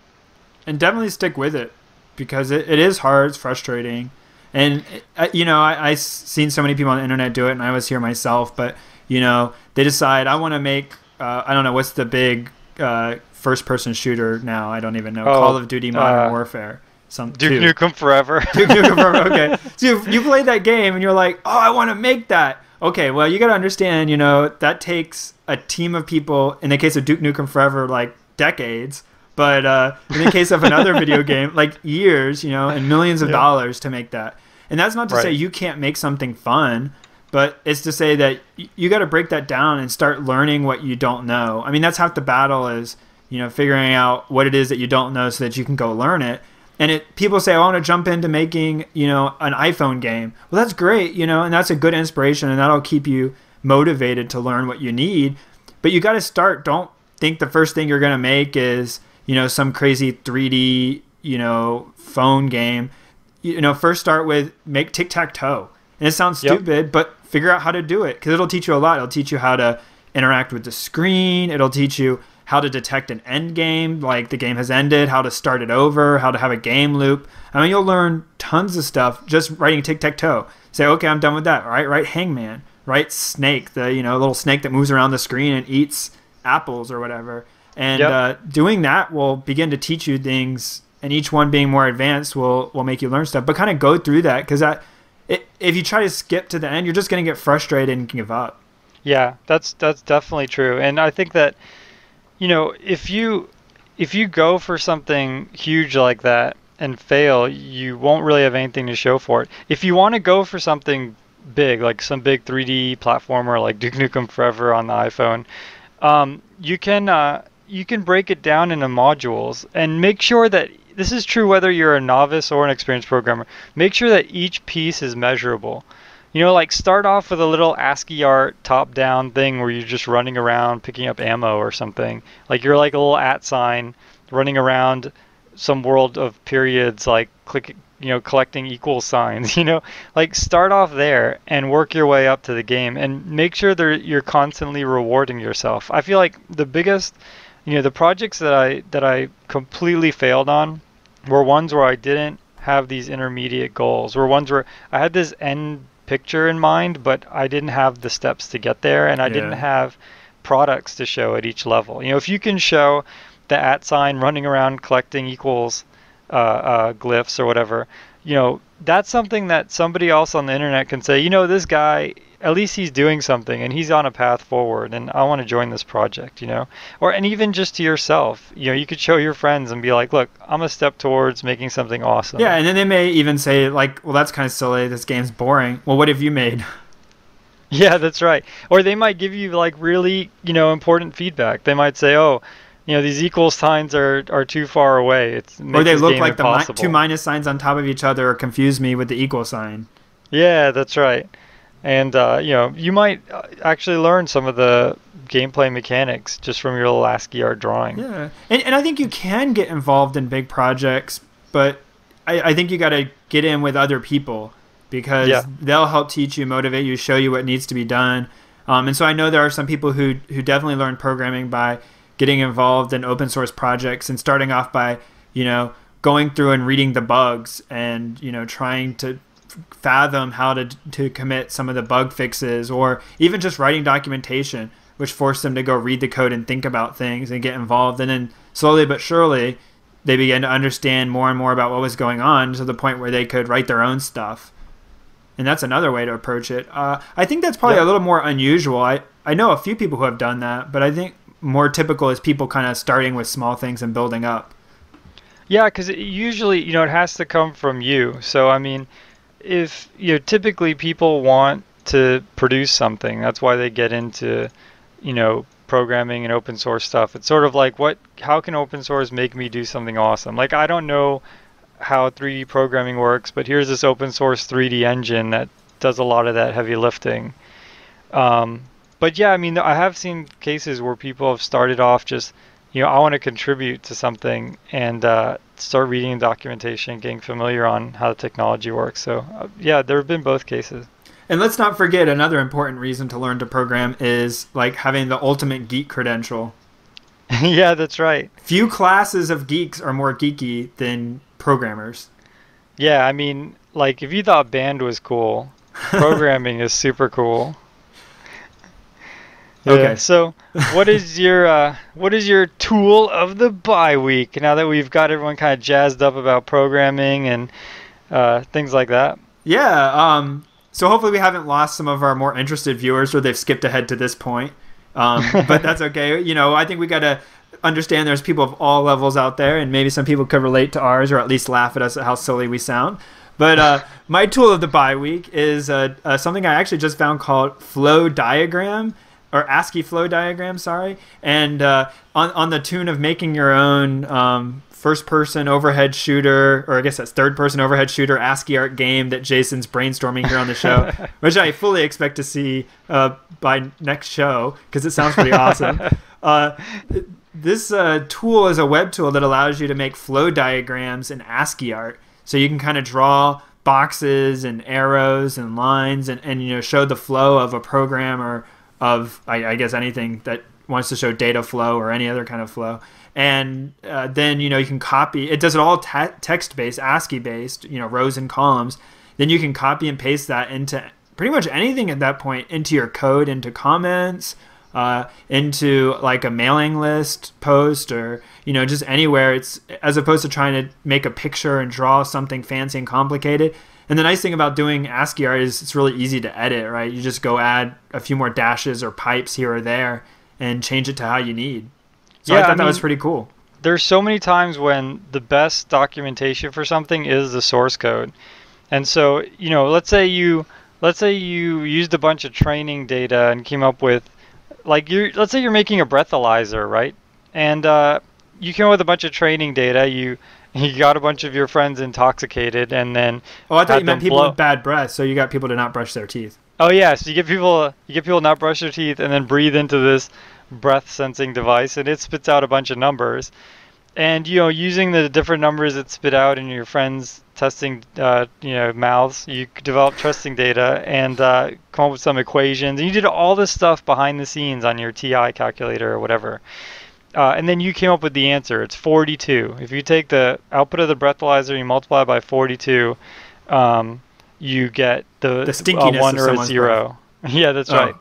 B: And definitely stick with it because it, it is hard. It's frustrating and uh, you know, I, I've seen so many people on the internet do it, and I was here myself. But you know, they decide I want to make. Uh, I don't know what's the big uh, first-person shooter now. I don't even know. Oh, Call of Duty Modern uh, Warfare. some
A: Duke
B: two.
A: Nukem Forever.
B: Duke Nukem Forever. Okay, so you, you played that game and you're like, oh, I want to make that. Okay, well, you got to understand, you know, that takes a team of people. In the case of Duke Nukem Forever, like decades. But uh, in the case of another video game, like years, you know, and millions of
A: Yeah.
B: dollars to make that. And that's not to say you can't make something fun, but it's to say that y- you got to break that down and start learning what you don't know. I mean, that's half the battle is, you know, figuring out what it is that you don't know so that you can go learn it. And it people say, I want to jump into making, you know, an iPhone game. Well, that's great, you know, and that's a good inspiration and that'll keep you motivated to learn what you need. But you got to start. Don't think the first thing you're going to make is, you know, some crazy 3D, you know, phone game. You know, first start with make tic tac toe. And it sounds
A: Yep.
B: stupid, but figure out how to do it because it'll teach you a lot. It'll teach you how to interact with the screen. It'll teach you how to detect an end game, like the game has ended, how to start it over, how to have a game loop. I mean, you'll learn tons of stuff just writing tic tac toe. Say, okay, I'm done with that. All right, write Hangman, write Snake, the you know little snake that moves around the screen and eats apples or whatever. And
A: Yep.
B: uh, doing that will begin to teach you things, and each one being more advanced will will make you learn stuff. But kind of go through that because that. It, if you try to skip to the end, you're just going to get frustrated and give up.
A: Yeah, that's that's definitely true. And I think that you know, if you if you go for something huge like that and fail, you won't really have anything to show for it. If you want to go for something big, like some big 3D platformer like Duke Nukem Forever on the iPhone, um, you can uh, you can break it down into modules and make sure that this is true whether you're a novice or an experienced programmer. Make sure that each piece is measurable. You know, like start off with a little ASCII art top down thing where you're just running around picking up ammo or something. Like you're like a little at sign running around some world of periods like click you know collecting equal signs you know like start off there and work your way up to the game and make sure that you're constantly rewarding yourself i feel like the biggest you know the projects that i that i completely failed on were ones where i didn't have these intermediate goals were ones where i had this end picture in mind but i didn't have the steps to get there and i didn't have products to show at each level. You know if you can show the at sign running around collecting equals uh, uh, glyphs or whatever, you know, that's something that somebody else on the internet can say, you know, this guy, at least he's doing something and he's on a path forward and I want to join this project, you know? Or, and even just to yourself, you know, you could show your friends and be like, look, I'm a step towards making something awesome.
B: Yeah, and then they may even say like, "Well, that's kind of silly. This game's boring." Well, what have you made?
A: Yeah, that's right. Or they might give you like really, you know, important feedback. They might say, "Oh, you know, these equal signs are are too far away. It's
B: or they look like the mi- two minus signs on top of each other or confuse me with the equal sign.
A: Yeah, that's right. And uh, you know, you might uh, actually learn some of the gameplay mechanics just from your little ASCII art drawing.
B: Yeah, and and I think you can get involved in big projects, but I, I think you got to get in with other people because
A: Yeah.
B: they'll help teach you, motivate you, show you what needs to be done. Um, and so I know there are some people who who definitely learn programming by getting involved in open source projects and starting off by you know going through and reading the bugs and you know trying to fathom how to to commit some of the bug fixes or even just writing documentation which forced them to go read the code and think about things and get involved. And then slowly but surely they began to understand more and more about what was going on to the point where they could write their own stuff. And that's another way to approach it. Uh, i think that's probably
A: Yep.
B: a little more unusual. I, I know a few people who have done that but i think more typical is people kind of starting with small things and building up.
A: Yeah, because usually, you know, it has to come from you. So, I mean, if, you know, typically people want to produce something. That's why they get into, you know, programming and open source stuff. It's sort of like, what, how can open source make me do something awesome? Like, I don't know how 3D programming works, but here's this open source 3D engine that does a lot of that heavy lifting. Um, but yeah, I mean, I have seen cases where people have started off just, you know, I want to contribute to something and uh, start reading documentation, getting familiar on how the technology works. So uh, yeah, there have been both cases.
B: And let's not forget another important reason to learn to program is like having the ultimate geek credential.
A: yeah, that's right.
B: Few classes of geeks are more geeky than programmers.
A: Yeah, I mean, like if you thought band was cool, programming is super cool.
B: Okay.
A: So, what is your uh, what is your tool of the bye week? Now that we've got everyone kind of jazzed up about programming and uh, things like that.
B: Yeah. Um, so hopefully we haven't lost some of our more interested viewers, or they've skipped ahead to this point. Um, but that's okay. You know, I think we got to understand there's people of all levels out there, and maybe some people could relate to ours, or at least laugh at us at how silly we sound. But uh, my tool of the bye week is uh, uh, something I actually just found called Flow Diagram or ASCII flow diagram, sorry, and uh, on on the tune of making your own um, first person overhead shooter, or I guess that's third person overhead shooter ASCII art game that Jason's brainstorming here on the show, which I fully expect to see uh, by next show because it sounds pretty awesome. Uh, this uh, tool is a web tool that allows you to make flow diagrams in ASCII art, so you can kind of draw boxes and arrows and lines and, and you know show the flow of a program or of I, I guess anything that wants to show data flow or any other kind of flow. And uh, then you know you can copy it does it all te- text based ascii based you know rows and columns. Then you can copy and paste that into pretty much anything at that point into your code into comments uh, into like a mailing list post or you know just anywhere. It's as opposed to trying to make a picture and draw something fancy and complicated and the nice thing about doing ASCII art is it's really easy to edit, right? You just go add a few more dashes or pipes here or there and change it to how you need. So
A: Yeah,
B: I thought
A: I
B: that was pretty cool.
A: There's so many times when the best documentation for something is the source code. And so, you know, let's say you let's say you used a bunch of training data and came up with like you let's say you're making a breathalyzer, right? And uh, you came up with a bunch of training data, you you got a bunch of your friends intoxicated and then
B: Oh, I thought you meant people
A: blow-
B: with bad breath, so you got people to not brush their teeth.
A: Oh yeah, so you get people you get people to not brush their teeth and then breathe into this breath sensing device and it spits out a bunch of numbers. And you know, using the different numbers it spit out in your friends testing uh, you know mouths, you develop trusting data and uh, come up with some equations. And you did all this stuff behind the scenes on your TI calculator or whatever. Uh, and then you came up with the answer. It's 42. If you take the output of the breathalyzer and you multiply by 42, um, you get the,
B: The stinkiness
A: a one or a zero. yeah, that's
B: Oh.
A: right.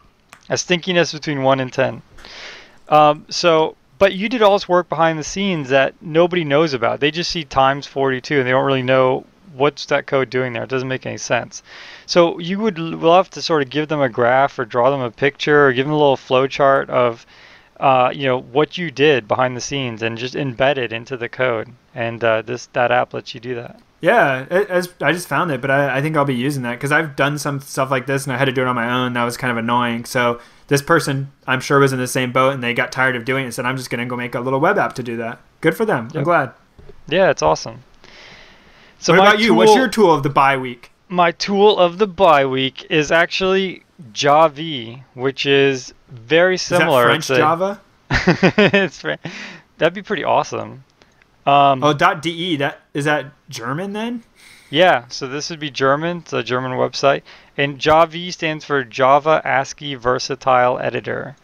A: A stinkiness between one and ten. Um, so, but you did all this work behind the scenes that nobody knows about. They just see times 42 and they don't really know what's that code doing there. It doesn't make any sense. So you would love to sort of give them a graph or draw them a picture or give them a little flow chart of, uh, you know, what you did behind the scenes and just embed it into the code. And uh, this that app lets you do that.
B: Yeah, it, as, I just found it, but I, I think I'll be using that because I've done some stuff like this and I had to do it on my own. That was kind of annoying. So this person, I'm sure, was in the same boat and they got tired of doing it. and Said, "I'm just going to go make a little web app to do that." Good for them. I'm glad.
A: Yeah, it's awesome. So
B: what about you? What's your tool of the bye week?
A: my tool of the bye week is actually JavE, which is very similar.
B: Is that French
A: It's a-
B: Java?
A: it's Fran- that'd be pretty awesome. Um,
B: Oh, .de. That is that German then?
A: yeah, so this would be German. It's a German website, and JavE stands for Java ASCII Versatile Editor.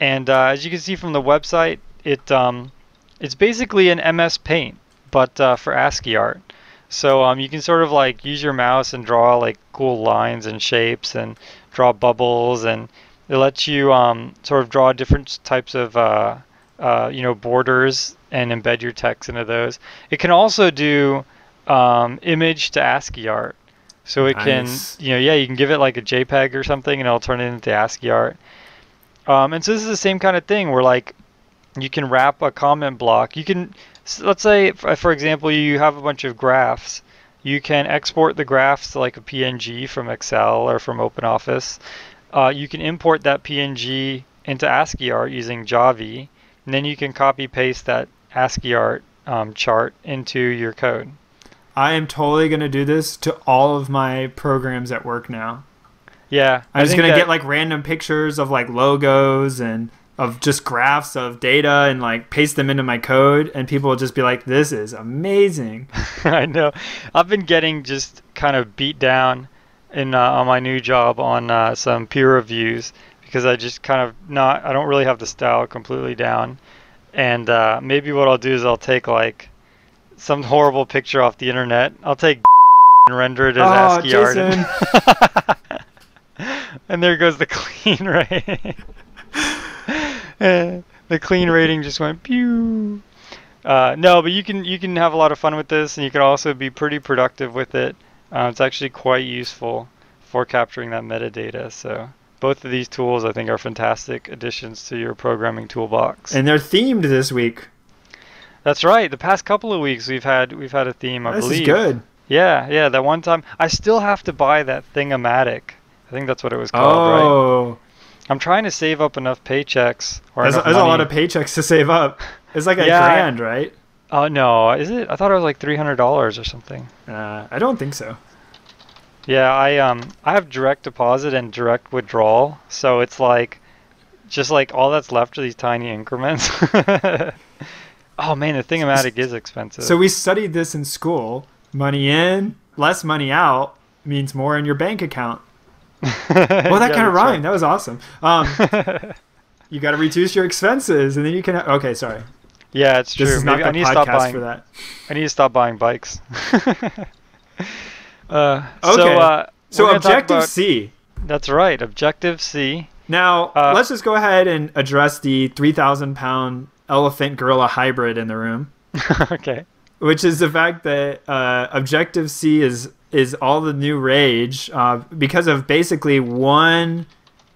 A: And uh, as you can see from the website, it um, it's basically an MS Paint, but uh, for ASCII art. So um, you can sort of like use your mouse and draw like cool lines and shapes and draw bubbles, and it lets you um, sort of draw different types of uh, uh, you know borders and embed your text into those. It can also do um, image to ASCII art. So it
B: Nice.
A: can, you know, yeah, you can give it like a JPEG or something, and it'll turn it into ASCII art. Um, and so this is the same kind of thing where like you can wrap a comment block. You can, let's say, for example, you have a bunch of graphs. You can export the graphs like a PNG from Excel or from OpenOffice. Uh, you can import that PNG into ASCII art using JavE, and then you can copy paste that ASCII art um, chart into your code.
B: I am totally gonna do this to all of my programs at work now.
A: Yeah,
B: I'm just gonna get like random pictures of like logos and of just graphs of data and like paste them into my code, and people will just be like, "This is amazing."
A: I know. I've been getting just kind of beat down in uh, on my new job on uh, some peer reviews because I just kind of not. I don't really have the style completely down, and uh, maybe what I'll do is I'll take like some horrible picture off the internet. I'll take and render it as
B: Oh,
A: ASCII art, and, and there goes the clean right. Eh, the clean rating just went pew. Uh, no, but you can you can have a lot of fun with this, and you can also be pretty productive with it. Uh, it's actually quite useful for capturing that metadata. So both of these tools, I think, are fantastic additions to your programming toolbox.
B: And they're themed this week.
A: That's right. The past couple of weeks, we've had we've had a theme. I
B: this
A: believe.
B: is good.
A: Yeah, yeah. That one time, I still have to buy that Thing-O-Matic. I think that's what it was called, right? I'm trying to save up enough paychecks or
B: there's, there's a lot of paychecks to save up. It's like a
A: Yeah,
B: grand, right?
A: Oh no, is it? I thought it was like three hundred dollars or something.
B: Uh, I don't think so.
A: Yeah, I um I have direct deposit and direct withdrawal, so it's like just like all that's left are these tiny increments. oh man, the Thing-O-Matic is expensive.
B: So we studied this in school. Money in, less money out means more in your bank account. Well, that kind of rhymed. That was awesome. Um, you got to reduce your expenses, and then you can. Okay, sorry.
A: Yeah, it's true.
B: This is not
A: Maybe I need to stop
B: podcast
A: buying.
B: for that.
A: I need to stop buying bikes. uh,
B: Okay.
A: So, uh,
B: So
A: talk
B: Objective
A: about-
B: C.
A: That's right, Objective C.
B: Now
A: Uh,
B: let's just go ahead and address the three thousand pound elephant gorilla hybrid in the room,
A: okay.
B: which is the fact that uh, Objective C is is all the new rage uh, because of basically one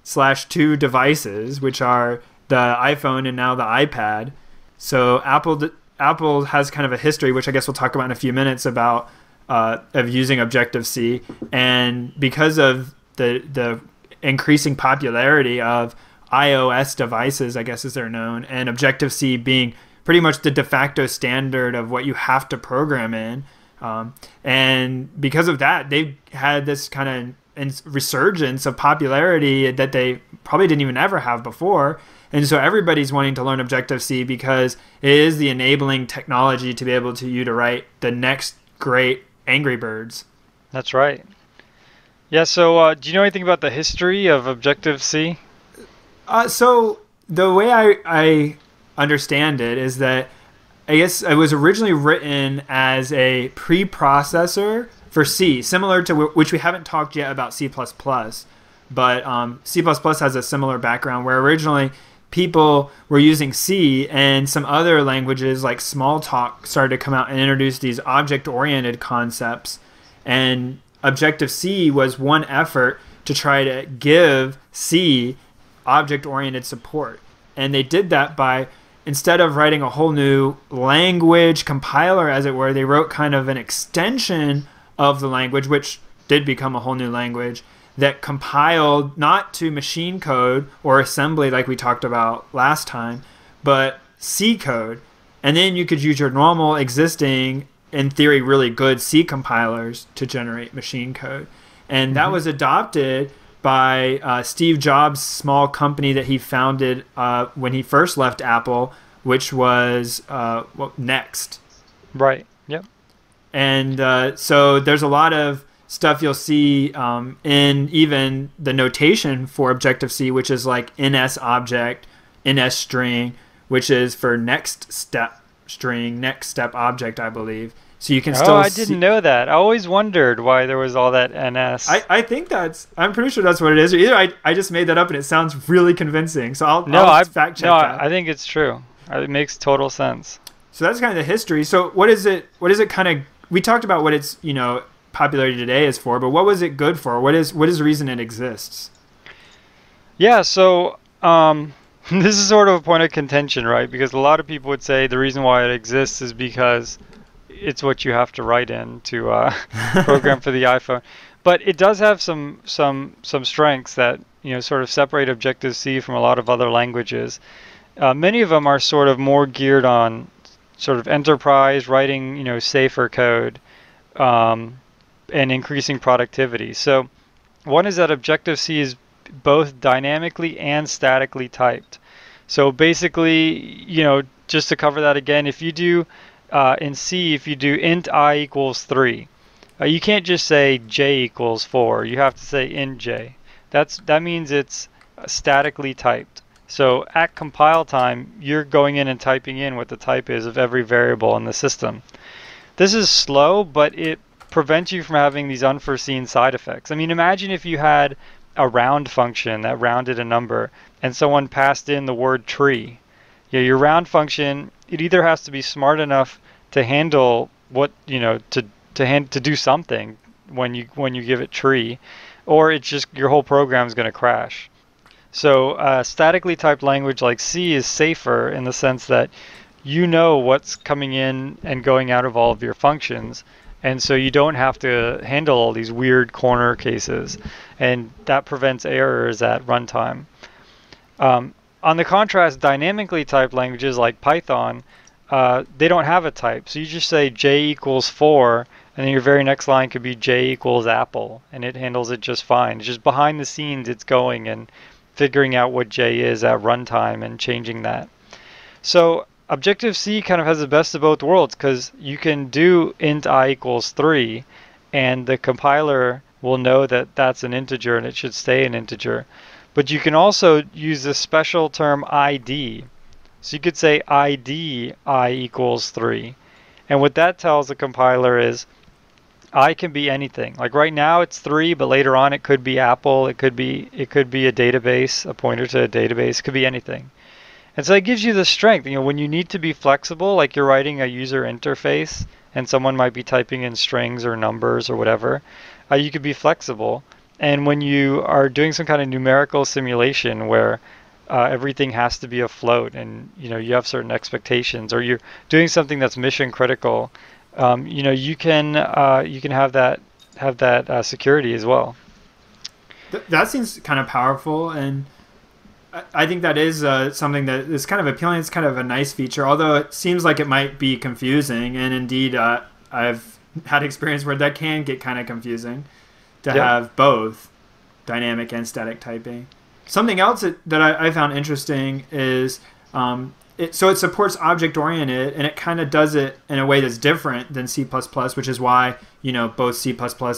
B: slash two devices, which are the iPhone and now the iPad. So Apple Apple has kind of a history, which I guess we'll talk about in a few minutes about uh, of using Objective C, and because of the the increasing popularity of iOS devices, I guess as they're known, and Objective C being pretty much the de facto standard of what you have to program in. Um, and because of that, they've had this kind of resurgence of popularity that they probably didn't even ever have before. And so everybody's wanting to learn Objective C because it is the enabling technology to be able to you to write the next great Angry Birds.
A: That's right. Yeah, so uh, do you know anything about the history of Objective C?
B: Uh, so the way I, I understand it is that I guess it was originally written as a preprocessor for C, similar to wh- which we haven't talked yet about C++, but um, C++ has a similar background where originally people were using C and some other languages like Smalltalk started to come out and introduce these object-oriented concepts and Objective C was one effort to try to give C object oriented support. And they did that by, instead of writing a whole new language compiler, as it were, they wrote kind of an extension of the language, which did become a whole new language that compiled not to machine code or assembly like we talked about last time, but C code. And then you could use your normal existing, in theory, really good C compilers to generate machine code. And that mm-hmm. was adopted by uh, Steve Jobs' small company that he founded uh, when he first left Apple, which was uh, what, NeXT.
A: Right. Yep.
B: And uh, so there's a lot of stuff you'll see um, in even the notation for Objective C, which is like NS object, NS string, which is for NeXTSTEP string, NeXTSTEP object, I believe. So you can still.
A: oh, I didn't know that. I always wondered why there was all that NS.
B: I, I think that's. I'm pretty sure that's what it is. Either I, I just made that up and it sounds really convincing. So I'll,
A: no,
B: I'll
A: I
B: fact check
A: no,
B: that.
A: I think it's true. It makes total sense.
B: So that's kind of the history. So what is it? What is it kind of? We talked about what its you know popularity today is for, but what was it good for? What is what is the reason it exists?
A: Yeah, so um, this is sort of a point of contention, right? Because a lot of people would say the reason why it exists is because it's what you have to write in to uh, program for the iPhone. But it does have some some some strengths that you know sort of separate Objective C from a lot of other languages. Uh, many of them are sort of more geared on sort of enterprise writing, you know, safer code um, and increasing productivity. So one is that Objective C is both dynamically and statically typed. So basically, you know, just to cover that again, if you do uh, in C, if you do int i equals 3, uh, you can't just say j equals 4. You have to say int j. That's that means it's statically typed. So at compile time, you're going in and typing in what the type is of every variable in the system. This is slow, but it prevents you from having these unforeseen side effects. I mean, imagine if you had a round function that rounded a number, and someone passed in the word tree. Yeah, your round function it either has to be smart enough to handle what you know to to hand to do something when you when you give it tree, or it's just your whole program is going to crash. So uh, statically typed language like C is safer in the sense that you know what's coming in and going out of all of your functions. And so you don't have to handle all these weird corner cases. And that prevents errors at runtime. Um, on the contrast, dynamically typed languages like Python, uh, they don't have a type. So you just say j equals 4, and then your very next line could be j equals apple, and it handles it just fine. It's just behind the scenes it's going and figuring out what j is at runtime and changing that. So Objective-C kind of has the best of both worlds because you can do int i equals 3, and the compiler will know that that's an integer and it should stay an integer. But you can also use this special term id. So you could say id i equals 3. And what that tells the compiler is i can be anything. Like right now it's 3, but later on it could be Apple, it could be it could be a database, a pointer to a database, could be anything. And so it gives you the strength. You know, when you need to be flexible, like you're writing a user interface and someone might be typing in strings or numbers or whatever, uh, you could be flexible. And when you are doing some kind of numerical simulation where uh, everything has to be a float and you know you have certain expectations or you're doing something that's mission critical, um, you know you can uh, you can have that have that uh, security as well.
B: Th- that seems kind of powerful and I think that is uh, something that is kind of appealing. It's kind of a nice feature, although it seems like it might be confusing. And indeed, uh, I've had experience where that can get kind of confusing to yep. have both dynamic and static typing. Something else that, that I, I found interesting is um, it, so it supports object oriented and it kind of does it in a way that's different than C, which is why you know both C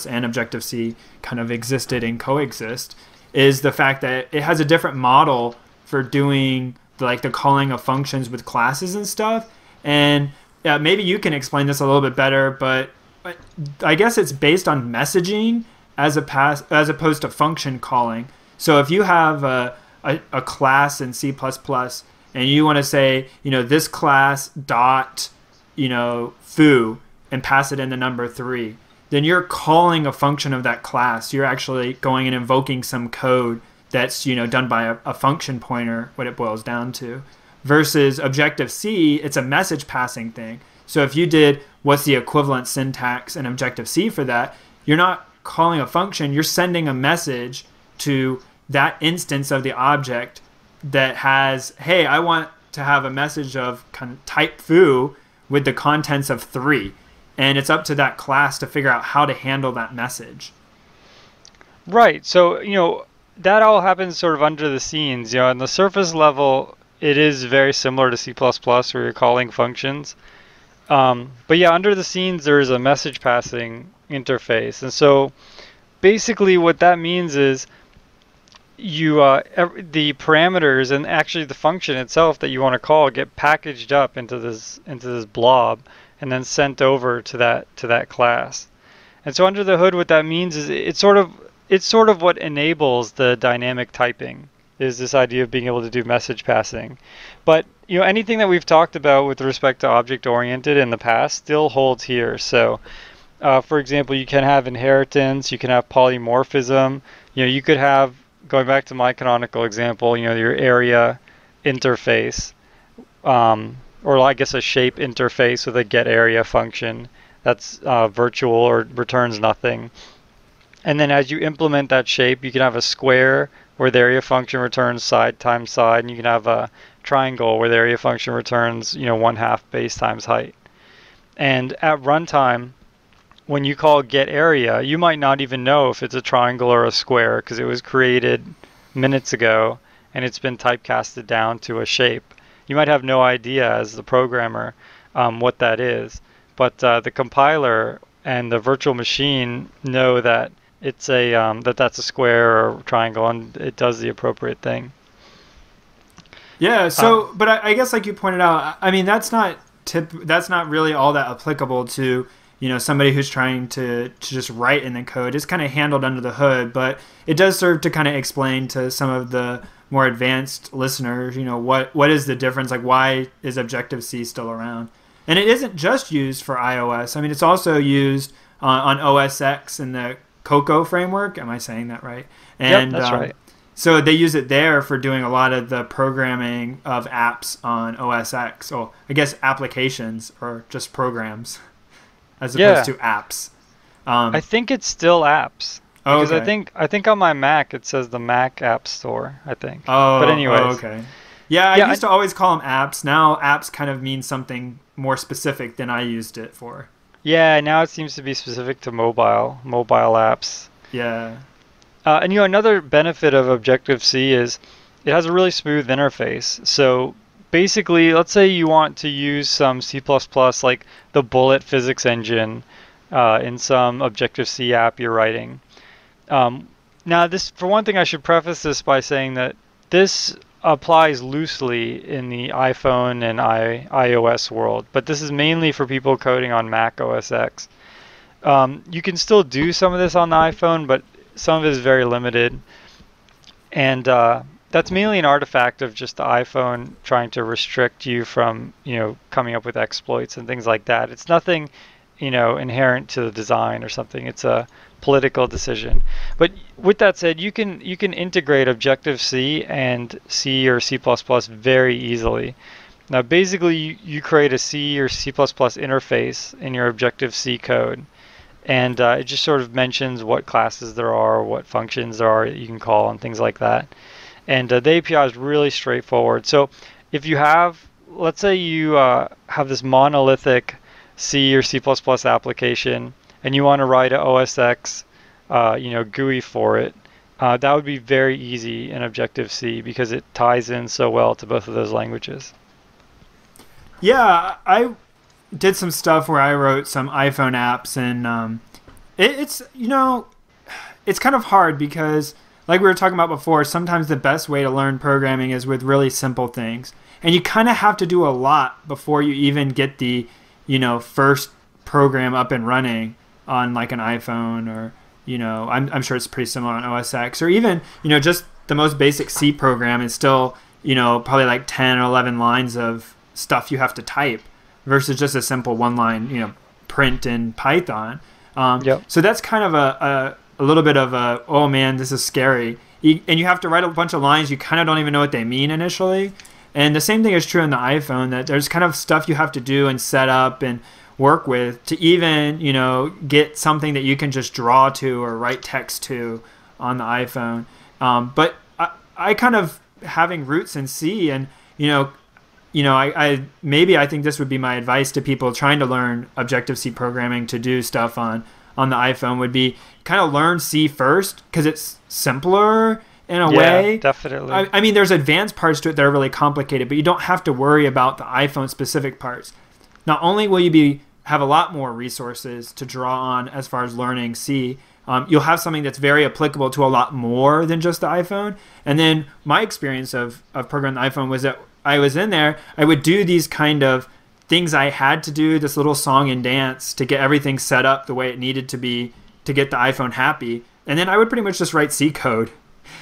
B: and Objective C kind of existed and coexist is the fact that it has a different model for doing the, like the calling of functions with classes and stuff. And yeah, maybe you can explain this a little bit better, but I guess it's based on messaging as a pass as opposed to function calling. So if you have a, a, a class in C++ and you want to say, you know, this class dot, you know, foo and pass it in the number three, then you're calling a function of that class. You're actually going and invoking some code that's you know done by a, a function pointer. What it boils down to, versus Objective C, it's a message passing thing. So if you did what's the equivalent syntax in Objective C for that, you're not calling a function. You're sending a message to that instance of the object that has, hey, I want to have a message of type foo with the contents of three and it's up to that class to figure out how to handle that message.
A: Right. So, you know, that all happens sort of under the scenes. You know, on the surface level, it is very similar to C++ where you're calling functions. Um, but yeah, under the scenes, there is a message passing interface. And so basically what that means is you uh, the parameters and actually the function itself that you want to call get packaged up into this into this blob and then sent over to that to that class. And so under the hood, what that means is it's sort of it's sort of what enables the dynamic typing is this idea of being able to do message passing. But you know anything that we've talked about with respect to object oriented in the past still holds here. So uh, for example, you can have inheritance, you can have polymorphism. You know, you could have going back to my canonical example. You know, your area interface. Um, or I guess a shape interface with a get area function that's uh, virtual or returns nothing. And then as you implement that shape, you can have a square where the area function returns side times side, and you can have a triangle where the area function returns, you know, one half base times height. And at runtime, when you call get area, you might not even know if it's a triangle or a square because it was created minutes ago and it's been typecasted down to a shape you might have no idea as the programmer um, what that is, but uh, the compiler and the virtual machine know that it's a um, that that's a square or triangle and it does the appropriate thing.
B: Yeah. So, um, but I, I, guess like you pointed out, I mean that's not tip. That's not really all that applicable to you know somebody who's trying to, to just write in the code is kind of handled under the hood but it does serve to kind of explain to some of the more advanced listeners you know what what is the difference? Like why is objective c still around? And it isn't just used for ios. I mean it's also used uh, on os x in the cocoa framework. Am i saying that right?
A: And yep, that's um, right.
B: so they use it there for doing a lot of the programming of apps on OS X, or I guess applications or just programs as opposed yeah. to apps.
A: Um, I think it's still apps. Oh, because okay. I think I think on my Mac it says the Mac App Store. I think.
B: Oh, but anyway. Oh, okay. Yeah, I yeah, used I, to always call them apps. Now apps kind of mean something more specific than I used it for.
A: Yeah, now it seems to be specific to mobile mobile apps.
B: Yeah.
A: Uh, and you know another benefit of Objective C is it has a really smooth interface. So basically, let's say you want to use some C++, like the Bullet physics engine, uh, in some Objective C app you're writing. Um, now, this for one thing, I should preface this by saying that this applies loosely in the iPhone and I, iOS world, but this is mainly for people coding on Mac OS X. Um, you can still do some of this on the iPhone, but some of it is very limited. And uh, that's mainly an artifact of just the iPhone trying to restrict you from, you know, coming up with exploits and things like that. It's nothing, you know, inherent to the design or something. It's a political decision. But with that said, you can you can integrate Objective C and C or C++ very easily. Now, basically, you, you create a C or C++ interface in your Objective C code, and uh, it just sort of mentions what classes there are, what functions there are that you can call, and things like that. And uh, the API is really straightforward. So if you have, let's say you uh, have this monolithic C or C++ application, and you want to write a OS X, uh, you know, GUI for it, uh, that would be very easy in Objective-C because it ties in so well to both of those languages.
B: Yeah, I did some stuff where I wrote some iPhone apps, and um, it, it's you know, it's kind of hard because like we were talking about before, sometimes the best way to learn programming is with really simple things. And you kind of have to do a lot before you even get the, you know, first program up and running on like an iPhone or, you know, I'm, I'm sure it's pretty similar on OS X or even, you know, just the most basic C program is still, you know, probably like 10 or 11 lines of stuff you have to type versus just a simple one line, you know, print in Python. Um, yep. So that's kind of a, a little bit of a oh man this is scary. You, and you have to write a bunch of lines. You kind of don't even know what they mean initially. And the same thing is true on the iphone that there's kind of stuff you have to do and set up and work with to even you know get something that you can just draw to or write text to on the iphone. Um, but I, I kind of having roots in c and you know you know, I, I, maybe I think this would be my advice to people trying to learn Objective C programming to do stuff on on the iPhone would be kind of learn C first because it's simpler in a
A: yeah,
B: way.
A: Definitely.
B: I, I, mean, there's advanced parts to it that are really complicated, but you don't have to worry about the iPhone specific parts. Not only will you be have a lot more resources to draw on as far as learning C, um, you'll have something that's very applicable to a lot more than just the iPhone. And then my experience of, of programming the iPhone was that I was in there, I would do these kind of things I had to do, this little song and dance to get everything set up the way it needed to be to get the iPhone happy. And then I would pretty much just write C code.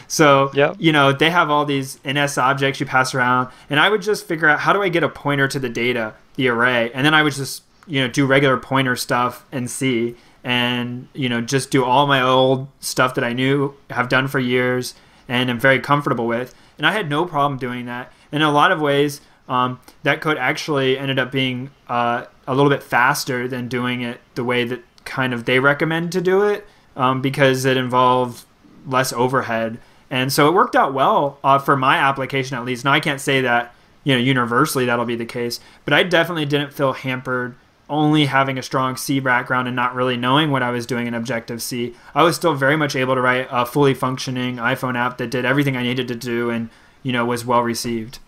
B: So, yep. you know, they have all these NS objects you pass around, and I would just figure out how do I get a pointer to the data, the array, and then I would just, you know, do regular pointer stuff in C and, you know, just do all my old stuff that I knew, have done for years, and am very comfortable with. And I had no problem doing that. In a lot of ways, um, that code actually ended up being uh, a little bit faster than doing it the way that kind of they recommend to do it um, because it involved less overhead. And so it worked out well uh, for my application at least. Now I can't say that you know universally that'll be the case, but I definitely didn't feel hampered only having a strong C background and not really knowing what I was doing in Objective C. I was still very much able to write a fully functioning iPhone app that did everything I needed to do and you know was well received.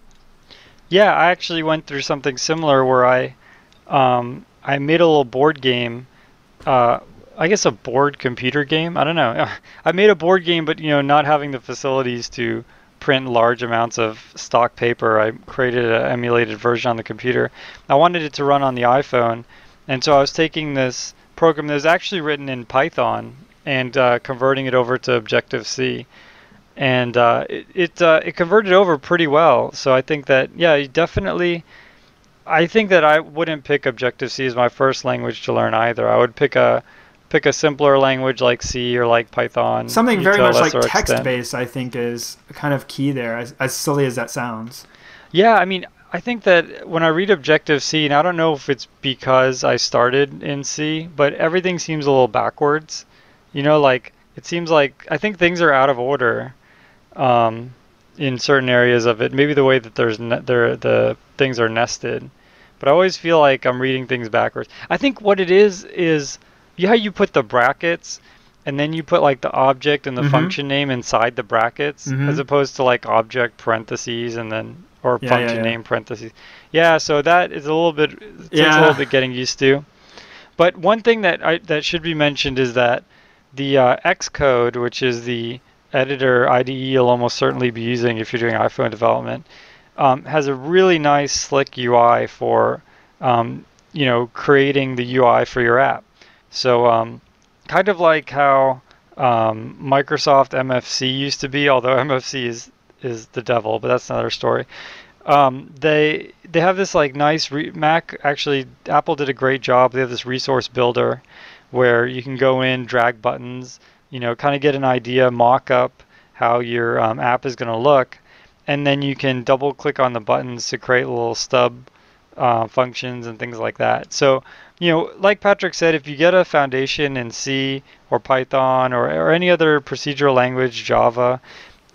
A: Yeah, I actually went through something similar where I um, I made a little board game. Uh, I guess a board computer game. I don't know. I made a board game, but you know, not having the facilities to print large amounts of stock paper, I created an emulated version on the computer. I wanted it to run on the iPhone, and so I was taking this program that was actually written in Python and uh, converting it over to Objective C, and uh, it it, uh, it converted over pretty well. So I think that yeah, definitely. I think that I wouldn't pick Objective C as my first language to learn either. I would pick a pick a simpler language like C or like Python.
B: Something very much like text based, I think, is kind of key there, as, as silly as that sounds.
A: Yeah, I mean, I think that when I read Objective C, and I don't know if it's because I started in C, but everything seems a little backwards. You know, like it seems like I think things are out of order um, in certain areas of it. Maybe the way that there's ne- there the things are nested, but I always feel like I'm reading things backwards. I think what it is is you how you put the brackets and then you put like the object and the
B: Mhm.
A: function name inside the brackets
B: Mhm.
A: as opposed to like object parentheses and then or
B: Yeah, yeah,
A: function
B: yeah.
A: name parentheses. Yeah, so that is a little bit it takes a
B: Yeah.
A: little bit getting used to. But one thing that I, that should be mentioned is that the uh, Xcode, which is the editor IDE you'll almost certainly be using if you're doing iPhone development, um, has a really nice slick UI for um, you know creating the UI for your app. So um, kind of like how um, Microsoft MFC used to be, although MFC is is the devil, but that's another story. Um, they they have this like nice re- Mac. Actually, Apple did a great job. They have this resource builder where you can go in, drag buttons, you know, kind of get an idea, mock up how your um, app is going to look, and then you can double click on the buttons to create little stub uh, functions and things like that. So, you know, like Patrick said, if you get a foundation in C or Python or, or any other procedural language, Java,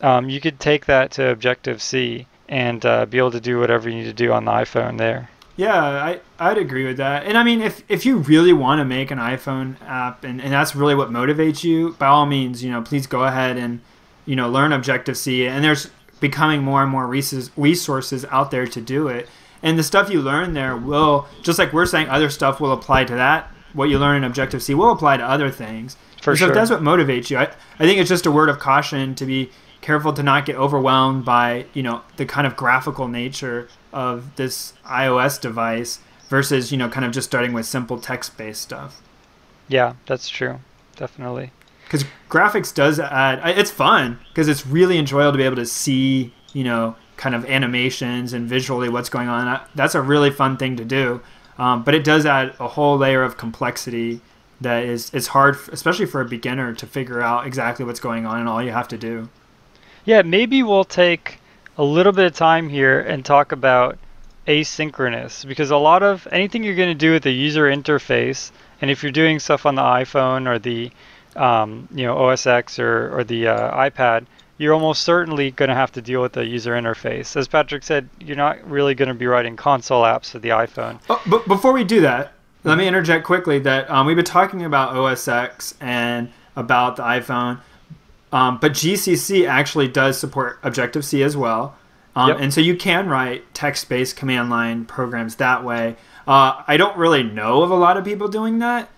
A: um, you could take that to Objective C and uh, be able to do whatever you need to do on the iPhone there.
B: Yeah, I, I'd agree with that. And I mean, if, if you really want to make an iPhone app and, and that's really what motivates you, by all means, you know, please go ahead and, you know, learn Objective C. And there's becoming more and more resources, resources out there to do it. And the stuff you learn there will, just like we're saying, other stuff will apply to that. What you learn in Objective C will apply to other things.
A: For
B: And so
A: sure.
B: if that's what motivates you, I, I think it's just a word of caution to be careful to not get overwhelmed by you know the kind of graphical nature of this iOS device versus you know kind of just starting with simple text-based stuff.
A: Yeah, that's true. Definitely.
B: Because graphics does add, it's fun because it's really enjoyable to be able to see you know kind of animations and visually what's going on. That's a really fun thing to do, um, but it does add a whole layer of complexity that is it's hard, especially for a beginner, to figure out exactly what's going on and all you have to do.
A: Yeah, maybe we'll take a little bit of time here and talk about asynchronous because a lot of anything you're going to do with the user interface, and if you're doing stuff on the iPhone or the um, you know OS X or, or the uh, iPad, you're almost certainly going to have to deal with the user interface. As Patrick said, you're not really going to be writing console apps for the iPhone.
B: Oh, but before we do that, let me interject quickly that um, we've been talking about OS X and about the iPhone, um, but GCC actually does support Objective C as well. Um,
A: Yep.
B: And so you can write text based command line programs that way. Uh, I don't really know of a lot of people doing that.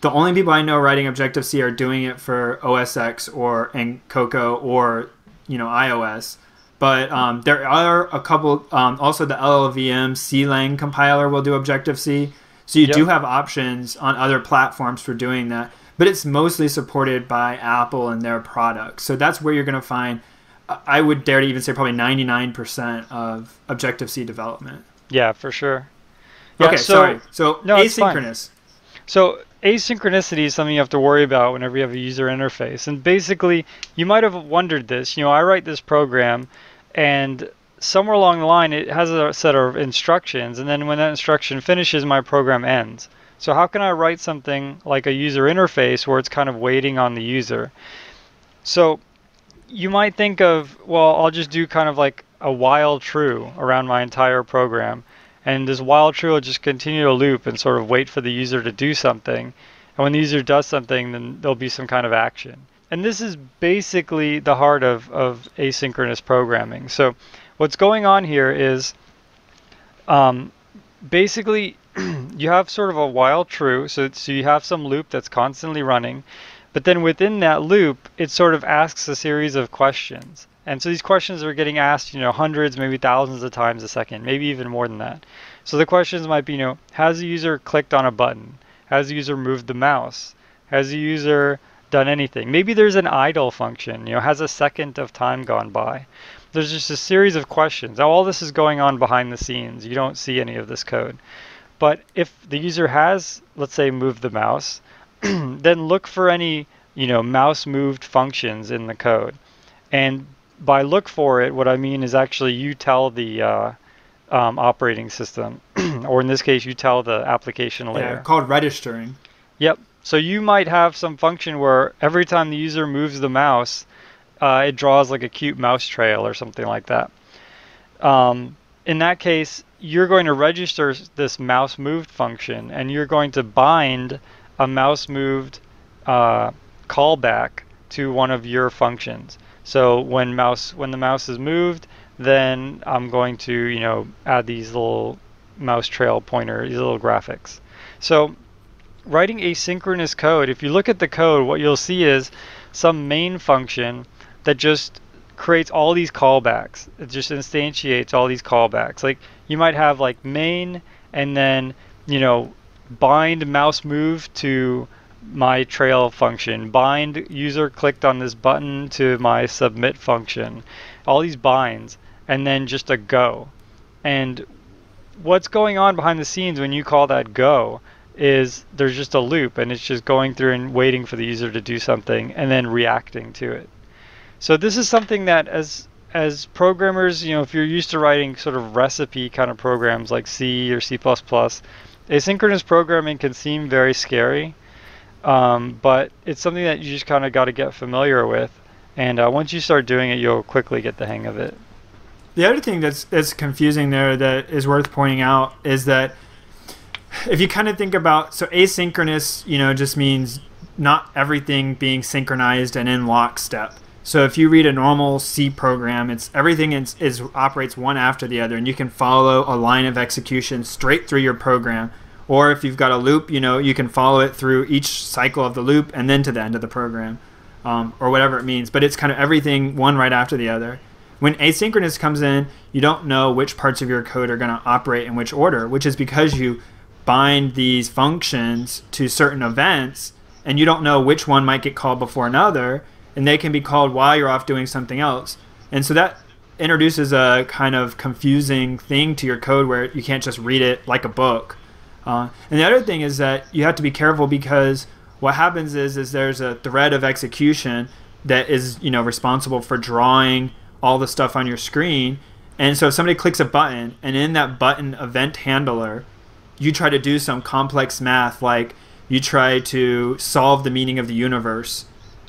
B: The only people I know writing Objective C are doing it for OS X or and Cocoa or you know iOS. But um, there are a couple. Um, also, the LLVM CLang compiler will do Objective C. So you
A: Yep.
B: do have options on other platforms for doing that. But it's mostly supported by Apple and their products. So that's where you're going to find. I would dare to even say probably 99% of Objective C development.
A: Yeah, for sure. Yeah,
B: okay,
A: so-
B: sorry. So
A: No, it's fine.
B: asynchronous.
A: So asynchronicity is something you have to worry about whenever you have a user interface. And basically, you might have wondered this. You know, I write this program, and somewhere along the line, it has a set of instructions, and then when that instruction finishes, my program ends. So how can I write something like a user interface where it's kind of waiting on the user? So you might think of, well, I'll just do kind of like a while true around my entire program. And this while true will just continue to loop and sort of wait for the user to do something. And when the user does something, then there'll be some kind of action. And this is basically the heart of, of asynchronous programming. So what's going on here is um, basically you have sort of a while true. So, so you have some loop that's constantly running. But then within that loop, it sort of asks a series of questions. And so these questions are getting asked, you know, hundreds, maybe thousands of times a second, maybe even more than that. So the questions might be, you know, has the user clicked on a button? Has the user moved the mouse? Has the user done anything? Maybe there's an idle function, you know, has a second of time gone by? There's just a series of questions. Now all this is going on behind the scenes. You don't see any of this code. But if the user has, let's say, moved the mouse, then look for any, you know, mouse moved functions in the code. And by look for it, what I mean is actually you tell the uh, um, operating system, or in this case, you tell the application layer.
B: Yeah, called registering.
A: Yep. So you might have some function where every time the user moves the mouse, uh, it draws like a cute mouse trail or something like that. Um, in that case, you're going to register this mouse moved function, and you're going to bind a mouse moved uh, callback to one of your functions. So when mouse when the mouse is moved, then I'm going to you know add these little mouse trail pointer, these little graphics. So writing asynchronous code, if you look at the code, what you'll see is some main function that just creates all these callbacks. It just instantiates all these callbacks. Like you might have like main and then, you know, bind mouse move to my trail function, bind user clicked on this button to my submit function, all these binds, and then just a go. And what's going on behind the scenes when you call that go is there's just a loop and it's just going through and waiting for the user to do something and then reacting to it. So this is something that as as programmers, you know, if you're used to writing sort of recipe kind of programs like C or C++, asynchronous programming can seem very scary um, but it's something that you just kind of got to get familiar with, and uh, once you start doing it, you'll quickly get the hang of it.
B: The other thing that's that's confusing there that is worth pointing out is that if you kind of think about so asynchronous, you know, just means not everything being synchronized and in lockstep. So if you read a normal C program, it's everything is, is operates one after the other, and you can follow a line of execution straight through your program or if you've got a loop, you know, you can follow it through each cycle of the loop and then to the end of the program, um, or whatever it means. But it's kind of everything one right after the other. When asynchronous comes in, you don't know which parts of your code are going to operate in which order, which is because you bind these functions to certain events and you don't know which one might get called before another, and they can be called while you're off doing something else. And so that introduces a kind of confusing thing to your code where you can't just read it like a book uh, and the other thing is that you have to be careful because what happens is is there's a thread of execution that is you know responsible for drawing all the stuff on your screen. And so if somebody clicks a button, and in that button event handler, you try to do some complex math like you try to solve the meaning of the universe.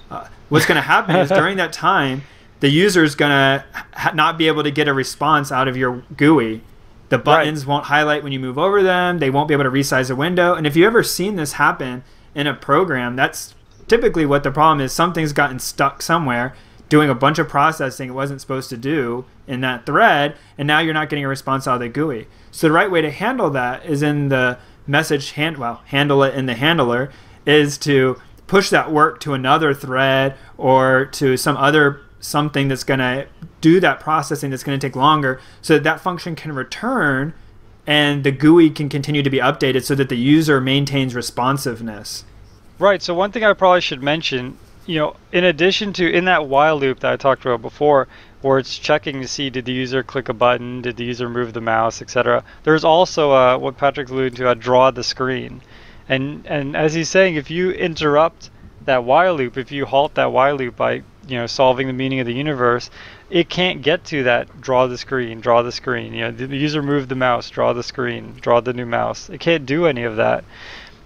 B: Uh, what's going to happen is during that time, the user is going to ha- not be able to get a response out of your GUI the buttons right. won't highlight when you move over them. They won't be able to resize a window. And if you've ever seen this happen in a program, that's typically what the problem is. Something's gotten stuck somewhere doing a bunch of processing it wasn't supposed to do in that thread, and now you're not getting a response out of the GUI. So the right way to handle that is in the message hand well, handle it in the handler is to push that work to another thread or to some other something that's going to do that processing that's going to take longer so that that function can return and the GUI can continue to be updated so that the user maintains responsiveness.
A: Right. So one thing I probably should mention, you know, in addition to in that while loop that I talked about before, where it's checking to see did the user click a button, did the user move the mouse, etc. There's also uh, what Patrick's alluding to, a draw the screen, and and as he's saying, if you interrupt that while loop, if you halt that while loop by you know solving the meaning of the universe, it can't get to that draw the screen, draw the screen. You know, the user move the mouse, draw the screen, draw the new mouse. It can't do any of that.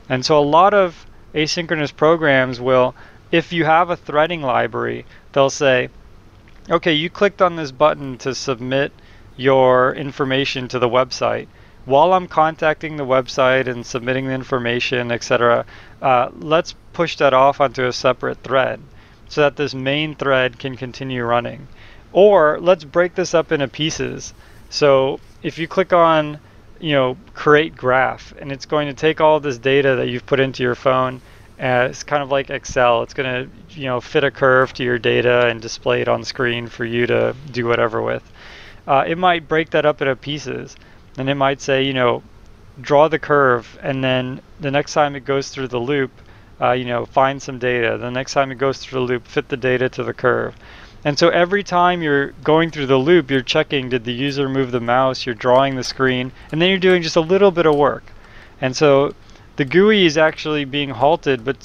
A: And so a lot of asynchronous programs will, if you have a threading library, they'll say, okay, you clicked on this button to submit your information to the website. While I'm contacting the website and submitting the information, etc., uh, let's push that off onto a separate thread so that this main thread can continue running. Or let's break this up into pieces. So if you click on, you know, create graph, and it's going to take all this data that you've put into your phone. Uh, it's kind of like Excel. It's going to, you know, fit a curve to your data and display it on screen for you to do whatever with. Uh, it might break that up into pieces, and it might say, you know, draw the curve, and then the next time it goes through the loop, uh, you know, find some data. The next time it goes through the loop, fit the data to the curve. And so every time you're going through the loop, you're checking did the user move the mouse, you're drawing the screen, and then you're doing just a little bit of work. And so the GUI is actually being halted, but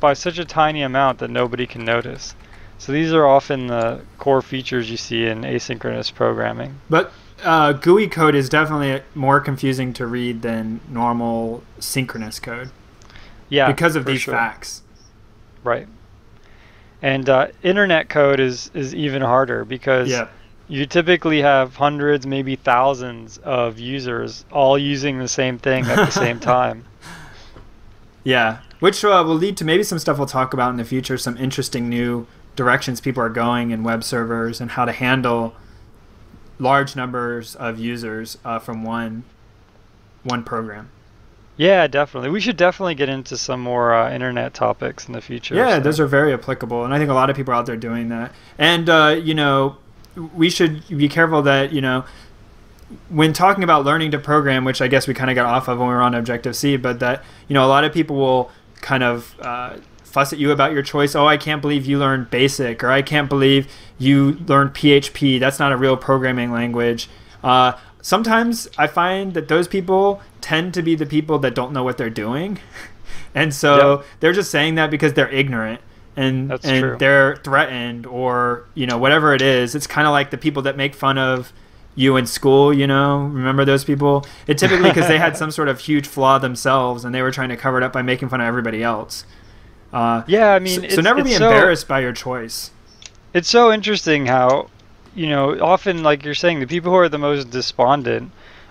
A: by such a tiny amount that nobody can notice. So these are often the core features you see in asynchronous programming.
B: But uh, GUI code is definitely more confusing to read than normal synchronous code.
A: Yeah,
B: because of these
A: sure.
B: facts.
A: Right. And uh, internet code is is even harder because
B: yeah.
A: you typically have hundreds, maybe thousands of users all using the same thing at the same time.
B: Yeah, which uh, will lead to maybe some stuff we'll talk about in the future, some interesting new directions people are going in web servers and how to handle large numbers of users uh, from one one program.
A: Yeah, definitely. We should definitely get into some more uh, internet topics in the future.
B: Yeah,
A: so.
B: those are very applicable, and I think a lot of people are out there doing that. And uh, you know, we should be careful that you know, when talking about learning to program, which I guess we kind of got off of when we were on Objective C, but that you know, a lot of people will kind of uh, fuss at you about your choice. Oh, I can't believe you learned BASIC, or I can't believe you learned PHP. That's not a real programming language. Uh, sometimes I find that those people tend to be the people that don't know what they're doing. and so yep. they're just saying that because they're ignorant and
A: That's
B: and
A: true.
B: they're threatened or, you know, whatever it is. It's kind of like the people that make fun of you in school, you know, remember those people? It typically because they had some sort of huge flaw themselves and they were trying to cover it up by making fun of everybody else. Uh,
A: yeah, I mean,
B: so, so never be
A: so,
B: embarrassed by your choice.
A: It's so interesting how, you know, often like you're saying, the people who are the most despondent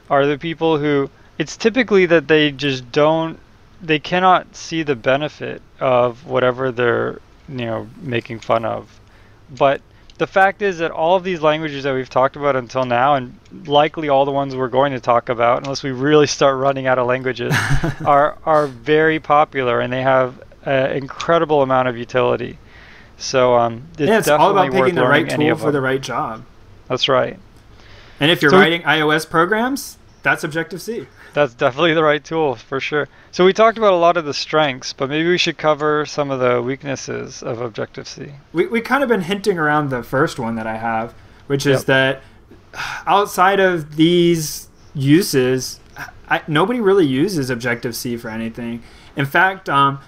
A: are the people who it's typically that they just don't they cannot see the benefit of whatever they're you know making fun of but the fact is that all of these languages that we've talked about until now and likely all the ones we're going to talk about unless we really start running out of languages are are very popular and they have an incredible amount of utility so um, it's,
B: yeah, it's all about picking the right tool for the right job
A: that's right
B: and if you're
A: so
B: writing ios programs that's Objective C.
A: That's definitely the right tool for sure. So we talked about a lot of the strengths, but maybe we should cover some of the weaknesses of Objective C.
B: We we kind of been hinting around the first one that I have, which is
A: Yep.
B: that outside of these uses, I, nobody really uses Objective C for anything. In fact, um,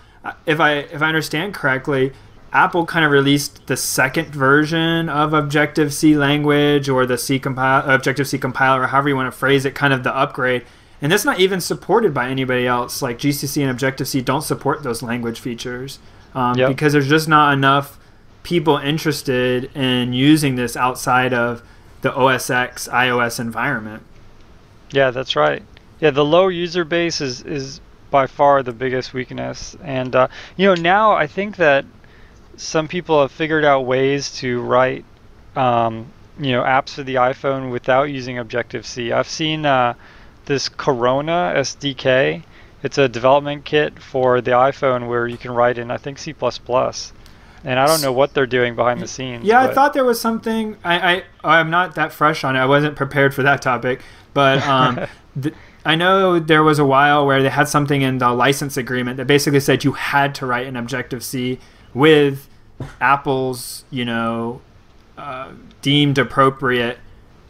B: if I if I understand correctly, Apple kind of released the second version of Objective C language or the C compile Objective C compiler, or however you want to phrase it, kind of the upgrade. And that's not even supported by anybody else. Like GCC and Objective C don't support those language features um,
A: Yep.
B: because there's just not enough people interested in using this outside of the OS X iOS environment.
A: Yeah, that's right. Yeah, the low user base is is by far the biggest weakness, and uh, you know now I think that some people have figured out ways to write um, you know apps for the iPhone without using Objective C. I've seen uh, this Corona SDK. It's a development kit for the iPhone where you can write in I think C++. And I don't know what they're doing behind the scenes.
B: Yeah, I thought there was something. I, I I'm not that fresh on it. I wasn't prepared for that topic, but um, th- I know there was a while where they had something in the license agreement that basically said you had to write an Objective C with Apple's, you know, uh, deemed appropriate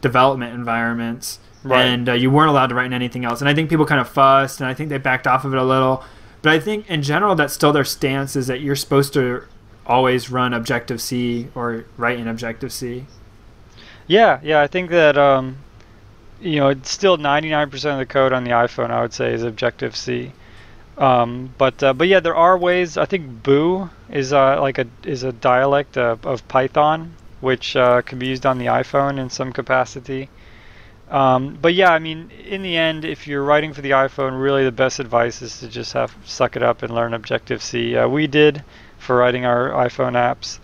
B: development environments,
A: Right.
B: and uh, you weren't allowed to write in anything else. And I think people kind of fussed, and I think they backed off of it a little. But I think in general, that's still their stance is that you're supposed to always run Objective C or write in Objective C.
A: Yeah, yeah, I think that um, you know, it's still 99% of the code on the iPhone I would say is Objective C. Um, but uh, but yeah, there are ways. I think Boo is uh, like a is a dialect of, of Python, which uh, can be used on the iPhone in some capacity. Um, but yeah, I mean, in the end, if you're writing for the iPhone, really the best advice is to just have suck it up and learn Objective C. Uh, we did for writing our iPhone apps.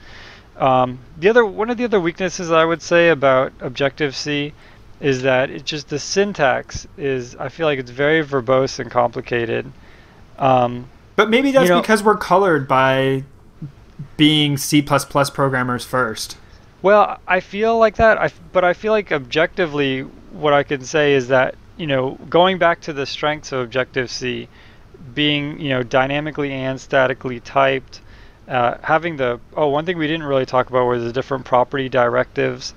A: Um, the other one of the other weaknesses I would say about Objective C is that it just the syntax is I feel like it's very verbose and complicated. Um,
B: But maybe that's
A: You know-
B: because we're colored by being C++ programmers first.
A: well, I feel like that, I but I feel like objectively, what I can say is that you know, going back to the strengths of Objective C, being you know dynamically and statically typed, uh, having the oh one thing we didn't really talk about were the different property directives.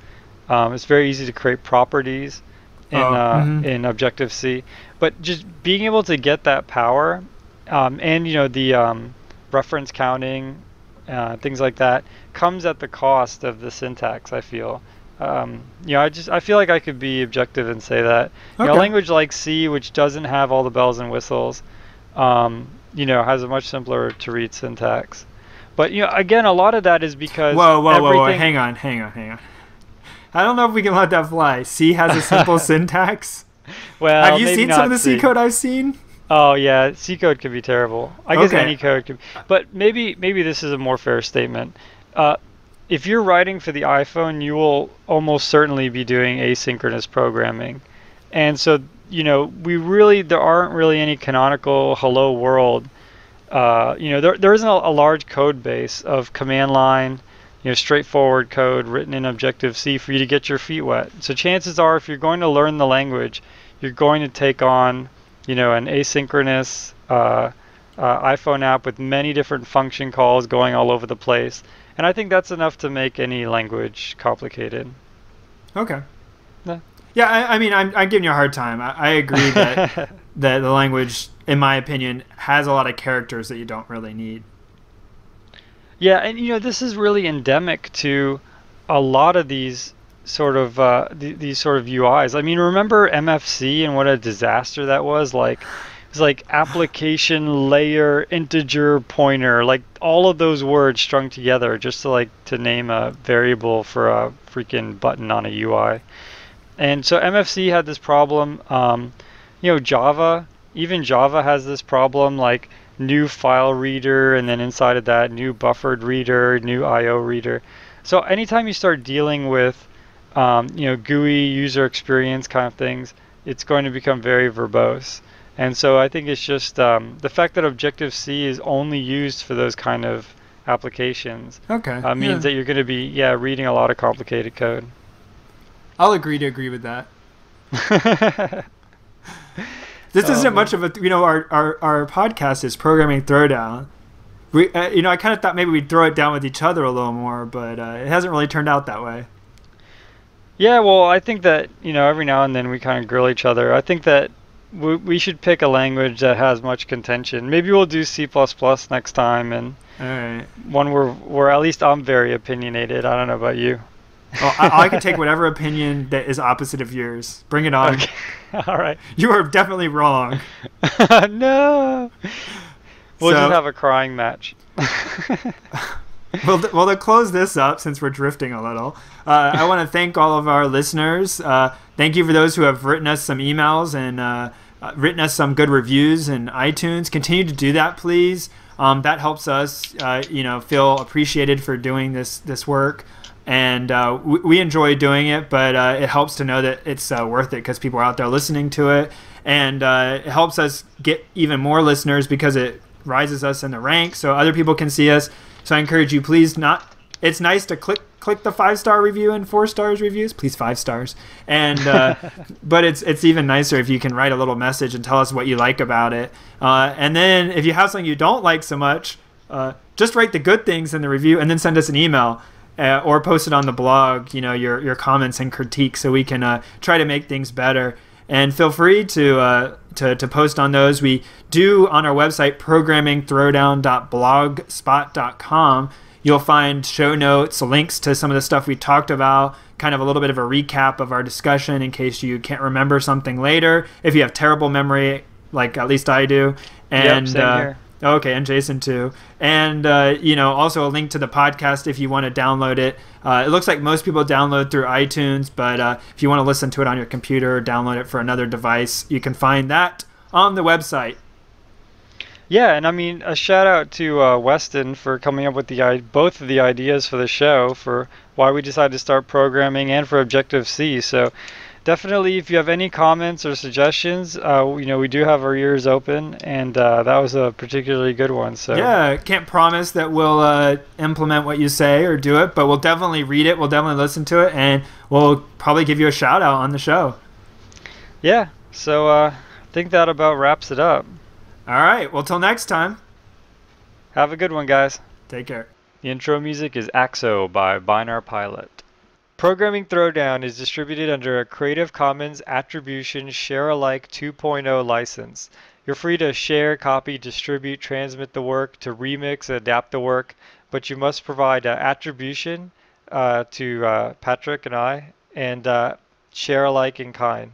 A: Um, it's very easy to create properties in
B: Oh,
A: uh,
B: mhm.
A: in Objective C, but just being able to get that power, um, and you know the um, reference counting, uh, things like that, comes at the cost of the syntax. I feel. Um, you know, I just I feel like I could be objective and say that you know, a language like C, which doesn't have all the bells and whistles, um, you know, has a much simpler to read syntax. But you know, again, a lot of that is because
B: Whoa, whoa, whoa, whoa! Hang on, hang on, hang on. I don't know if we can let that fly. C has a simple syntax.
A: Well,
B: Have you seen some of the C code I've seen?
A: Oh yeah, C code could be terrible. I guess
B: Okay.
A: any code could. But maybe maybe this is a more fair statement. Uh, if you're writing for the iPhone, you will almost certainly be doing asynchronous programming, and so you know we really there aren't really any canonical hello world. Uh, you know there there isn't a, a large code base of command line, you know straightforward code written in Objective C for you to get your feet wet. So chances are, if you're going to learn the language, you're going to take on you know, an asynchronous uh, uh, iPhone app with many different function calls going all over the place. And I think that's enough to make any language complicated.
B: Okay.
A: Yeah.
B: Yeah, I, I mean, I'm, I'm giving you a hard time. I, I agree that that the language, in my opinion, has a lot of characters that you don't really need.
A: Yeah, and you know, this is really endemic to a lot of these sort of uh, th- these sort of UIs. I mean, remember MFC and what a disaster that was? Like, it was like application layer integer pointer, like all of those words strung together just to like to name a variable for a freaking button on a UI. And so MFC had this problem. Um, you know, Java, even Java has this problem, like new file reader, and then inside of that, new buffered reader, new I/O reader. So anytime you start dealing with, um, you know, GUI user experience kind of things, it's going to become very verbose. And so I think it's just um, the fact that Objective C is only used for those kind of applications
B: Okay.
A: uh, means
B: yeah.
A: that you're going to be, yeah, reading a lot of complicated code.
B: I'll agree to agree with that. This isn't
A: Um,
B: much of a, you know, our, our, our podcast is programming throwdown. We, uh, you know, I kind of thought maybe we'd throw it down with each other a little more, but uh, it hasn't really turned out that way.
A: Yeah, well, I think that, you know, every now and then we kind of grill each other. I think that we, we should pick a language that has much contention. Maybe we'll do C++ next time and
B: All right.
A: one where, where at least I'm very opinionated. I don't know about you.
B: Well, I, I can take whatever opinion that is opposite of yours. Bring it on.
A: Okay. All right.
B: You are definitely wrong.
A: no. We'll
B: So-
A: just have a crying match.
B: well, th- well, to close this up, since we're drifting a little, uh, I want to thank all of our listeners. Uh, thank you for those who have written us some emails and uh, uh, written us some good reviews in iTunes. Continue to do that, please. Um, that helps us, uh, you know, feel appreciated for doing this this work, and uh, we, we enjoy doing it. But uh, it helps to know that it's uh, worth it because people are out there listening to it, and uh, it helps us get even more listeners because it rises us in the ranks so other people can see us. So I encourage you, please not. It's nice to click click the five star review and four stars reviews, please five stars. And uh, but it's it's even nicer if you can write a little message and tell us what you like about it. Uh, and then if you have something you don't like so much, uh, just write the good things in the review and then send us an email. Uh, or post it on the blog, you know, your, your comments and critiques so we can uh, try to make things better and feel free to, uh, to to post on those. We do on our website programmingthrowdown.blogspot.com. You'll find show notes, links to some of the stuff we talked about, kind of a little bit of a recap of our discussion in case you can't remember something later. If you have terrible memory, like at least I do, and uh,
A: here.
B: Okay, and Jason too. And, uh, you know, also a link to the podcast if you want to download it. Uh, it looks like most people download through iTunes, but uh, if you want to listen to it on your computer or download it for another device, you can find that on the website.
A: Yeah, and I mean a shout out to uh, Weston for coming up with the both of the ideas for the show for why we decided to start programming and for Objective C. So definitely, if you have any comments or suggestions, uh, you know we do have our ears open, and uh, that was a particularly good one. So
B: Yeah, can't promise that we'll uh, implement what you say or do it, but we'll definitely read it, we'll definitely listen to it, and we'll probably give you a shout out on the show.
A: yeah, So uh, I think that about wraps it up.
B: All right. Well, till next time.
A: Have a good one, guys.
B: Take care.
A: The intro music is AXO by Binärpilot. Programming Throwdown is distributed under a Creative Commons Attribution Share Alike 2.0 license. You're free to share, copy, distribute, transmit the work, to remix, adapt the work, but you must provide uh, attribution uh, to uh, Patrick and I and uh, share alike in kind.